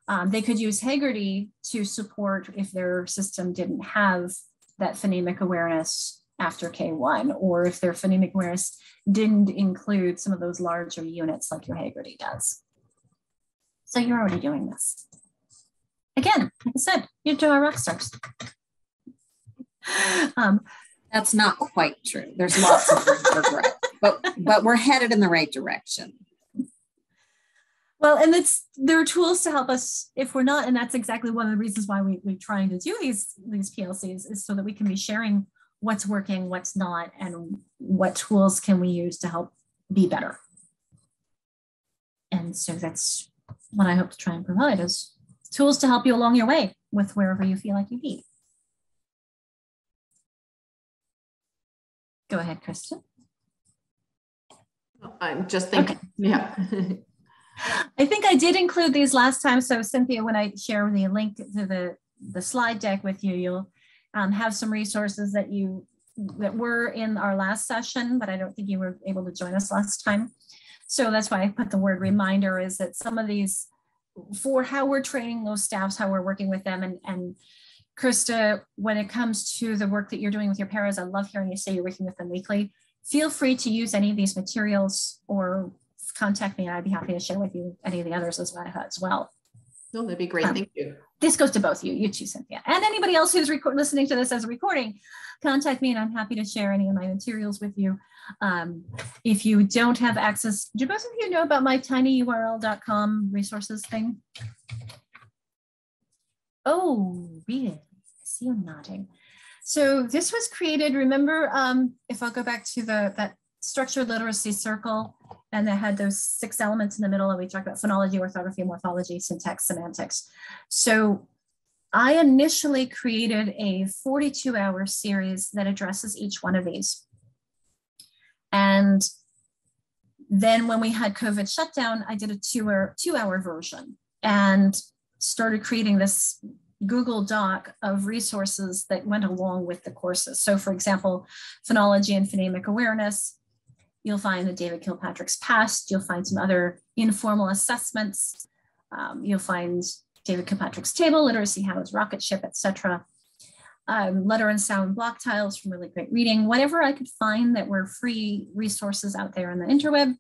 um, they could use Heggerty to support if their system didn't have that phonemic awareness after K1, or if their phonemic awareness didn't include some of those larger units like your Heggerty does. So you're already doing this again, like I said, you're two rock stars. Um, That's not quite true. There's lots of room for growth, but but we're headed in the right direction. Well, and it's there are tools to help us if we're not, and that's exactly one of the reasons why we, we're trying to do these these PLCs is so that we can be sharing what's working, what's not, and what tools can we use to help be better. And so that's what I hope to try and provide is tools to help you along your way with wherever you feel like you need. Go ahead, Kristen. I'm just thinking, okay. yeah. *laughs* I think I did include these last time. So Cynthia, when I share the link to the, the slide deck with you, you'll um, have some resources that you that were in our last session, but I don't think you were able to join us last time. So that's why I put the word reminder is that some of these for how we're training those staffs, how we're working with them. And, and Krista, when it comes to the work that you're doing with your paras, I love hearing you say you're working with them weekly. Feel free to use any of these materials or contact me and I'd be happy to share with you any of the others as well. As well. No, that'd be great. Um, Thank you. This goes to both you, you too, Cynthia, and anybody else who's listening to this as a recording. Contact me, and I'm happy to share any of my materials with you. Um, if you don't have access, do both of you know about my tinyurl.com resources thing? Oh, read it. I see you nodding. So this was created, remember, um, if I'll go back to the that structured literacy circle, and that had those six elements in the middle, and we talked about phonology, orthography, morphology, syntax, semantics. So I initially created a 42 hour series that addresses each one of these. And then when we had COVID shutdown, I did a two hour, two hour version and started creating this Google Doc of resources that went along with the courses. So for example, phonology and phonemic awareness, you'll find the David Kilpatrick's PAST, you'll find some other informal assessments, um, you'll find David Kilpatrick's table, literacy, how rocket ship, etc. Um, letter and sound block tiles from really great reading, whatever I could find that were free resources out there on the interweb,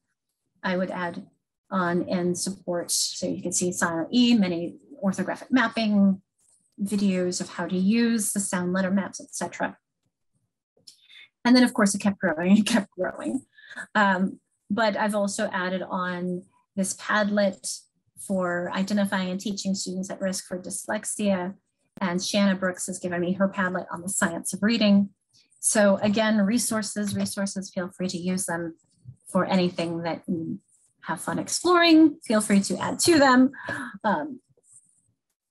I would add on and support. So you can see Silent E, many orthographic mapping, videos of how to use the sound letter maps, etc. And then of course it kept growing, it *laughs* kept growing. Um, but I've also added on this Padlet for identifying and teaching students at risk for dyslexia. And Shanna Brooks has given me her Padlet on the science of reading. So again, resources, resources, feel free to use them for anything that you have fun exploring. Feel free to add to them. Um,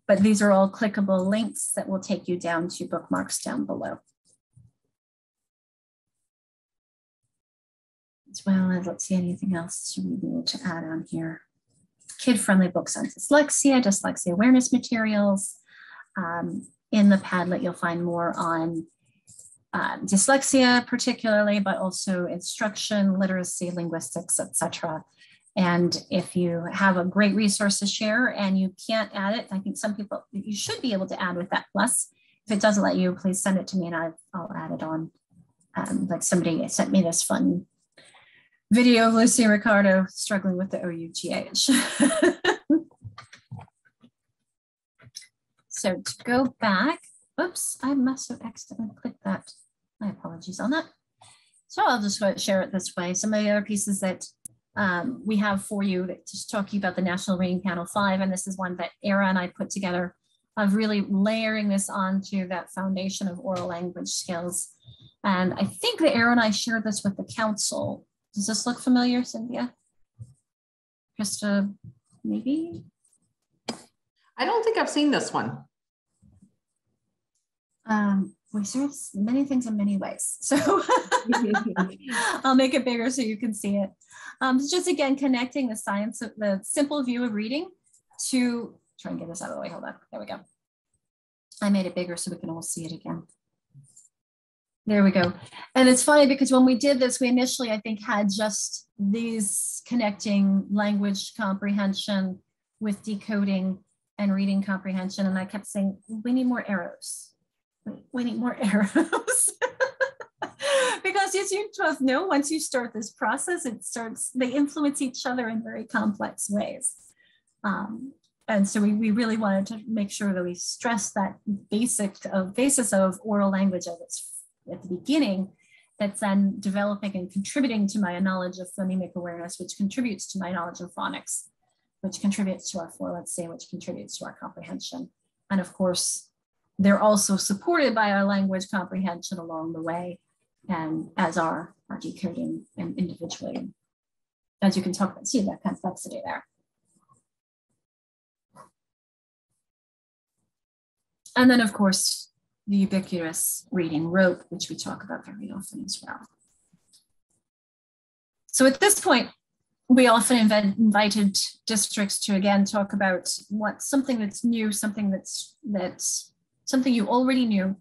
but these are all clickable links that will take you down to bookmarks down below. As well as, let's see, anything else be to add on here? Kid-friendly books on dyslexia, dyslexia awareness materials. Um, in the Padlet, you'll find more on uh, dyslexia particularly, but also instruction, literacy, linguistics, etc. And if you have a great resource to share and you can't add it, I think some people, you should be able to add with that plus. If it doesn't let you, please send it to me and I, will add it on. Um, like somebody sent me this fun video of Lucy Ricardo struggling with the OUGH. *laughs* so to go back, oops, I must have accidentally clicked that. My apologies on that. So I'll just share it this way. Some of the other pieces that um, we have for you that just talking about the National Reading Panel 5, and this is one that Era and I put together of really layering this onto that foundation of oral language skills. And I think that Era and I shared this with the council. Does this look familiar, Cynthia? Krista, maybe? I don't think I've seen this one. Um, we serve many things in many ways. So *laughs* I'll make it bigger so you can see it. Um, just again, connecting the science of the simple view of reading to try and get this out of the way. Hold on. There we go. I made it bigger so we can all see it again. There we go. And it's funny because when we did this, we initially, I think, had just these connecting language comprehension with decoding and reading comprehension. And I kept saying, we need more arrows we need more *laughs* arrows. *laughs* because as you both know, once you start this process, it starts, they influence each other in very complex ways. Um, and so we, we really wanted to make sure that we stress that basic of basis of oral language at its at the beginning that's then developing and contributing to my knowledge of phonemic awareness, which contributes to my knowledge of phonics, which contributes to our fluency, which contributes to our comprehension. And of course, they're also supported by our language comprehension along the way and as are our decoding and individually. As you can talk about, see that complexity there. And then of course, the ubiquitous reading rope, which we talk about very often as well. So at this point, we often invite, invited districts to again talk about what something that's new, something that's that's something you already knew,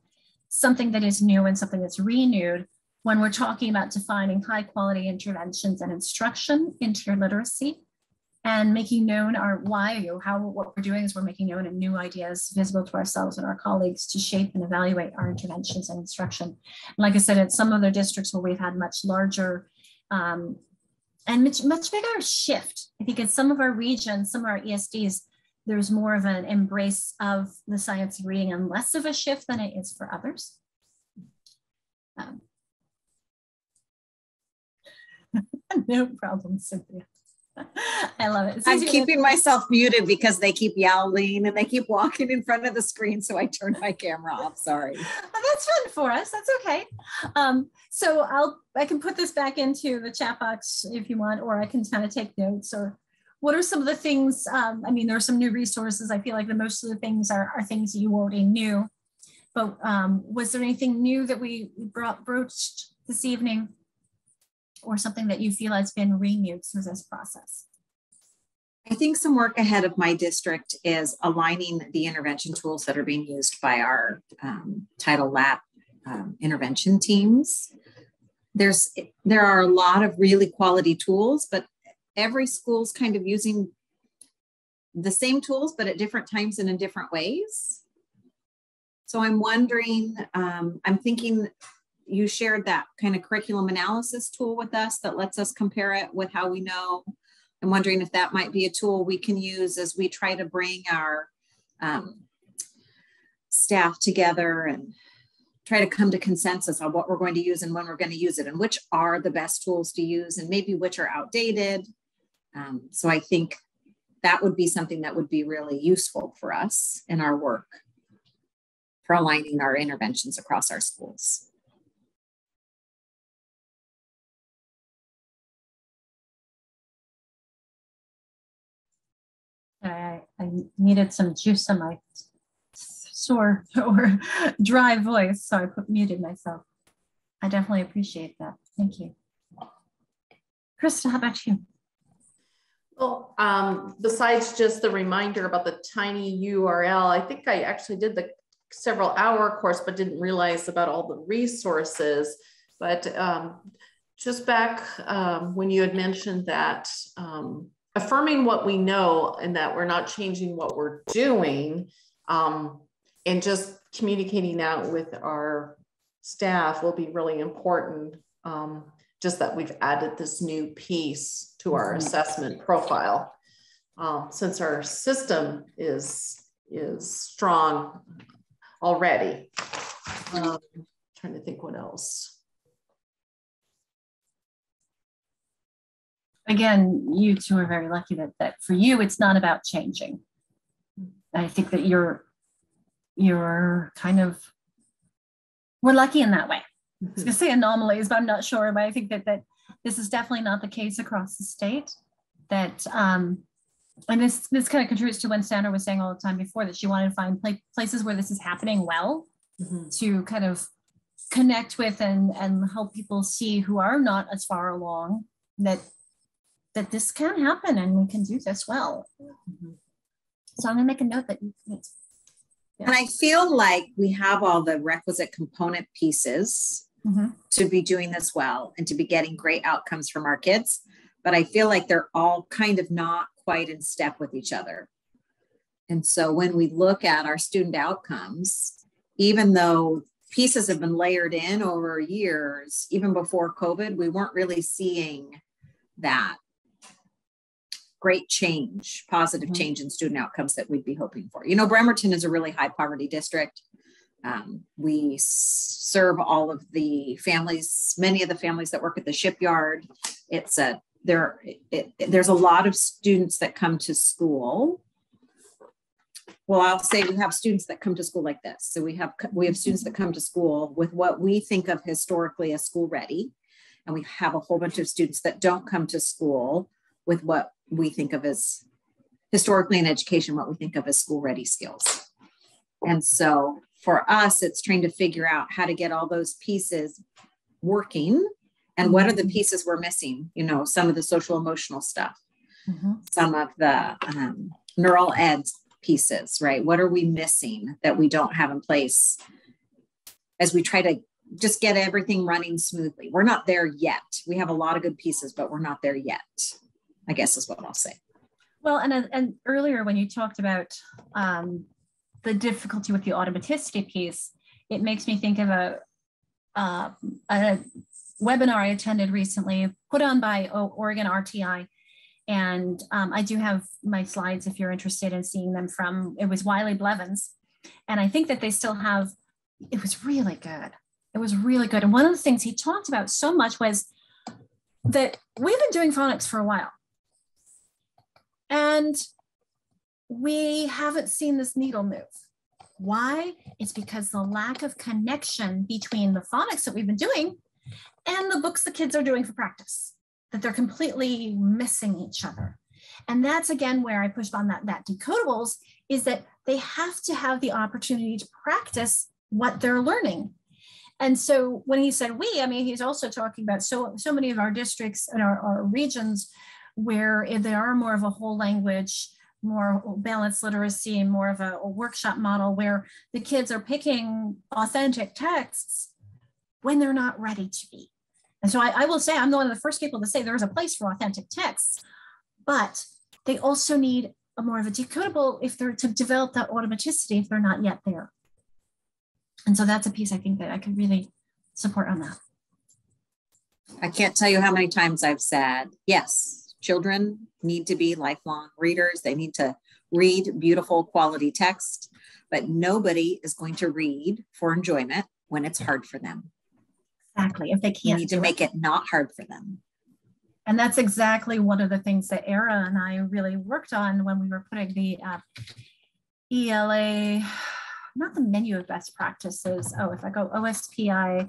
something that is new and something that's renewed when we're talking about defining high quality interventions and instruction into your literacy and making known our why you how what we're doing is we're making known and new ideas visible to ourselves and our colleagues to shape and evaluate our interventions and instruction. And like I said, in some other districts where we've had much larger um, and much, much bigger shift. I think in some of our regions, some of our ESDs, there's more of an embrace of the science of reading and less of a shift than it is for others. Um, *laughs* no problem, Cynthia. I love it. I'm keeping myself muted because they keep yowling and they keep walking in front of the screen. So I turned my camera off. Sorry. Oh, that's fun for us. That's okay. Um, so I'll I can put this back into the chat box if you want, or I can kind of take notes. Or what are some of the things? Um, I mean, there are some new resources. I feel like the most of the things are, are things you already knew. But um, was there anything new that we brought broached this evening? Or something that you feel has been renewed through this process? I think some work ahead of my district is aligning the intervention tools that are being used by our um, Title LAP um, intervention teams. There's there are a lot of really quality tools, but every school's kind of using the same tools, but at different times and in different ways. So I'm wondering, um, I'm thinking you shared that kind of curriculum analysis tool with us that lets us compare it with how we know. I'm wondering if that might be a tool we can use as we try to bring our um, staff together and try to come to consensus on what we're going to use and when we're going to use it and which are the best tools to use and maybe which are outdated. Um, so I think that would be something that would be really useful for us in our work for aligning our interventions across our schools. I, I needed some juice on my sore *laughs* or dry voice, so I put muted myself. I definitely appreciate that. Thank you. Krista, how about you? Well, um, besides just the reminder about the tiny URL, I think I actually did the several hour course, but didn't realize about all the resources. But um, just back um, when you had mentioned that um, affirming what we know and that we're not changing what we're doing um, and just communicating out with our staff will be really important um, just that we've added this new piece to our mm-hmm. assessment profile. Um, since our system is is strong already. Um, trying to think what else again, you two are very lucky that, that for you, it's not about changing. I think that you're, you're kind of, we're lucky in that way. I was gonna say anomalies, but I'm not sure. But I think that, that this is definitely not the case across the state that, um, and this, this kind of contributes to when Sandra was saying all the time before that she wanted to find places where this is happening well mm-hmm. to kind of connect with and, and help people see who are not as far along that that this can happen and we can do this well. Mm-hmm. So I'm gonna make a note that you yeah. And I feel like we have all the requisite component pieces mm-hmm. to be doing this well and to be getting great outcomes from our kids. But I feel like they're all kind of not quite in step with each other. And so when we look at our student outcomes, even though pieces have been layered in over years, even before COVID, we weren't really seeing that great change, positive mm-hmm. change in student outcomes that we'd be hoping for. You know, Bremerton is a really high poverty district. Um, we serve all of the families, many of the families that work at the shipyard. It's a there. It, it, there's a lot of students that come to school. Well, I'll say we have students that come to school like this. So we have we have students that come to school with what we think of historically as school ready, and we have a whole bunch of students that don't come to school with what we think of as historically in education, what we think of as school ready skills. And so for us, it's trying to figure out how to get all those pieces working and what are the mm-hmm. pieces we're missing, you know, some of the social emotional stuff, mm-hmm. some of the um, neural ed pieces, right? What are we missing that we don't have in place as we try to just get everything running smoothly? We're not there yet. We have a lot of good pieces, but we're not there yet. I guess is what I'll say. Well, and, and earlier when you talked about um, the difficulty with the automaticity piece, it makes me think of a, uh, a webinar I attended recently put on by Oregon RTI. And um, I do have my slides if you're interested in seeing them from, it was Wiley Blevins. And I think that they still have, it was really good. It was really good. And one of the things he talked about so much was that we've been doing phonics for a while And we haven't seen this needle move. Why? It's because the lack of connection between the phonics that we've been doing and the books the kids are doing for practice, that they're completely missing each other. And that's again where I pushed on that, that decodables is that they have to have the opportunity to practice what they're learning. And so when he said we, I mean, he's also talking about so, so many of our districts and our, our regions where they are more of a whole language, more balanced literacy, more of a, a workshop model where the kids are picking authentic texts when they're not ready to be. And so I, I, will say, I'm one of the first people to say there is a place for authentic texts, but they also need a more of a decodable if they're to develop that automaticity if they're not yet there. And so that's a piece I think that I can really support on that. I can't tell you how many times I've said, yes, children need to be lifelong readers. They need to read beautiful quality text, but nobody is going to read for enjoyment when it's hard for them. Exactly. If they can't, you need to make it. it not hard for them. And that's exactly one of the things that Era and I really worked on when we were putting the uh, ELA, not the menu of best practices. Oh, if I go OSPI,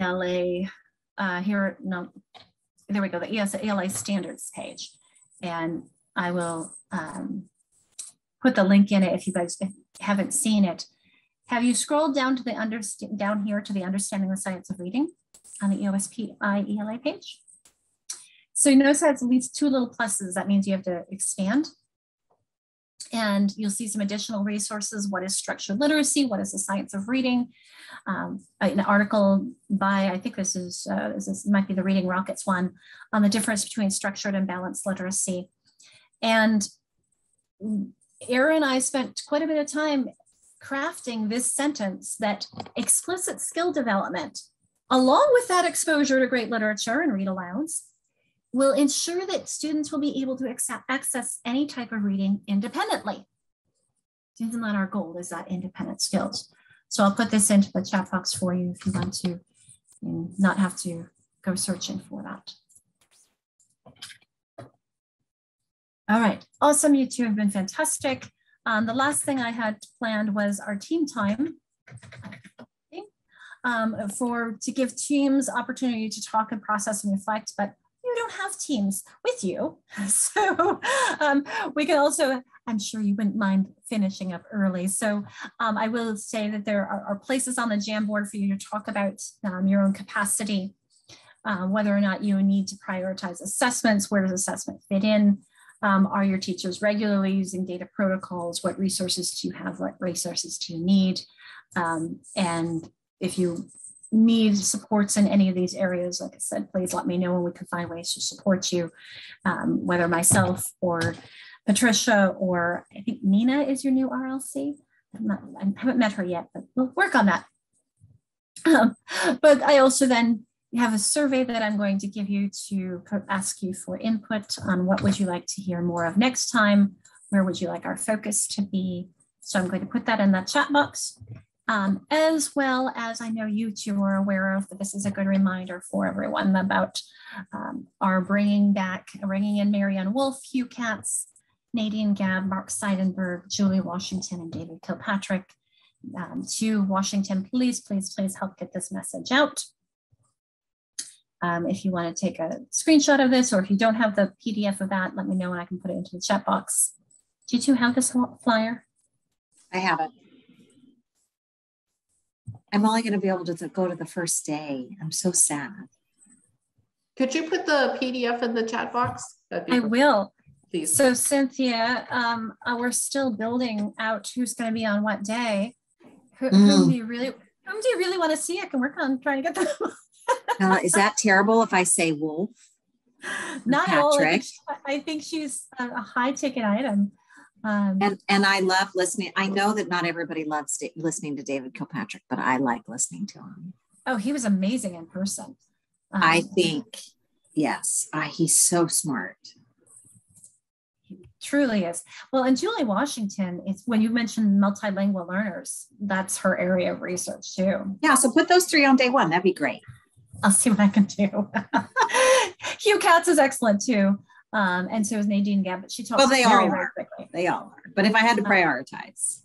ELA, uh, here, no, there we go, the ES, ELA standards page. And I will um, put the link in it if you guys haven't seen it. Have you scrolled down to the down here to the understanding the science of reading on the OSPI ELA page? So you notice that it leads two little pluses. That means you have to expand. And you'll see some additional resources. What is structured literacy? What is the science of reading? Um, an article by, I think this is, uh, this might be the Reading Rockets one, on the difference between structured and balanced literacy. And Erin and I spent quite a bit of time crafting this sentence that explicit skill development, along with that exposure to great literature and read alouds, will ensure that students will be able to accept, access any type of reading independently. Isn't that our goal is that independent skills? So I'll put this into the chat box for you if you want to not have to go searching for that. All right, awesome. You two have been fantastic. Um, the last thing I had planned was our team time um, for to give teams opportunity to talk and process and reflect, but you don't have teams with you. *laughs* So um, we can also, I'm sure you wouldn't mind finishing up early. So um, I will say that there are, are, places on the Jamboard for you to talk about um, your own capacity, uh, whether or not you need to prioritize assessments, where does assessment fit in? Um, are your teachers regularly using data protocols? What resources do you have? What resources do you need? Um, and if you need supports in any of these areas, like I said, please let me know and we can find ways to support you, um, whether myself or Patricia or I think Nina is your new RLC. I'm not, I haven't met her yet, but we'll work on that. Um, but I also then have a survey that I'm going to give you to ask you for input on what would you like to hear more of next time? Where would you like our focus to be? So I'm going to put that in the chat box um, as well as I know you two are aware of, but this is a good reminder for everyone about um, our bringing back, bringing in Maryanne Wolf, Hugh Catts, Nadine Gaab, Mark Seidenberg, Julie Washington, and David Kilpatrick um, to Washington. Please, please, please help get this message out. Um, if you want to take a screenshot of this, or if you don't have the PDF of that, let me know and I can put it into the chat box. Do you two have this flyer? I have it. I'm only going to be able to go to the first day. I'm so sad. Could you put the PDF in the chat box? I will. Please. So Cynthia, um, uh, we're still building out who's going to be on what day. Who, mm. whom do you really, whom do you really want to see? I can work on trying to get them. *laughs* uh, is that terrible if I say Wolf? Not at all. I think, I think she's a high ticket item. Um, and and I love listening. I know that not everybody loves listening to David Kilpatrick, but I like listening to him. Oh, he was amazing in person. Um, I think, yes, uh, he's so smart. He truly is. Well, and Julie Washington is when you mentioned multilingual learners, that's her area of research too. Yeah, so put those three on day one. That'd be great. I'll see what I can do. *laughs* Hugh Catts is excellent too. Um, and so is Nadine Gaab, but she talks Well, they very, all very are. quickly. They all are. But if I had to Uh, prioritize,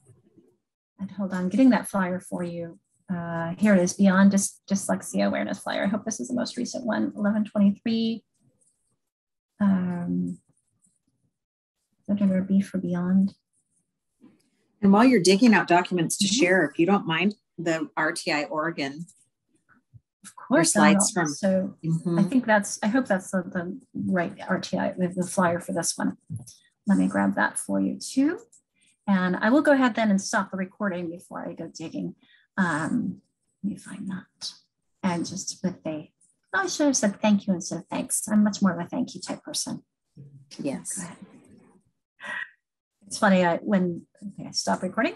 And hold on, getting that flyer for you. Uh, here it is, Beyond Dys- Dyslexia Awareness Flyer. I hope this is the most recent one, 1123. Um, letter B for Beyond. and while you're digging out documents to Mhm. share, if you don't mind, the RTI Oregon. Of course. slides from- So I Mhm. think that's, I hope that's the, the right RTI, the, the flyer for this one. Let me grab that for you too. And I will go ahead then and stop the recording before I go digging. Um, let me find that. And just with a, oh, I should have said thank you instead of thanks. I'm much more of a thank you type person. Go Yes. ahead. It's funny, I, when, okay, stop recording.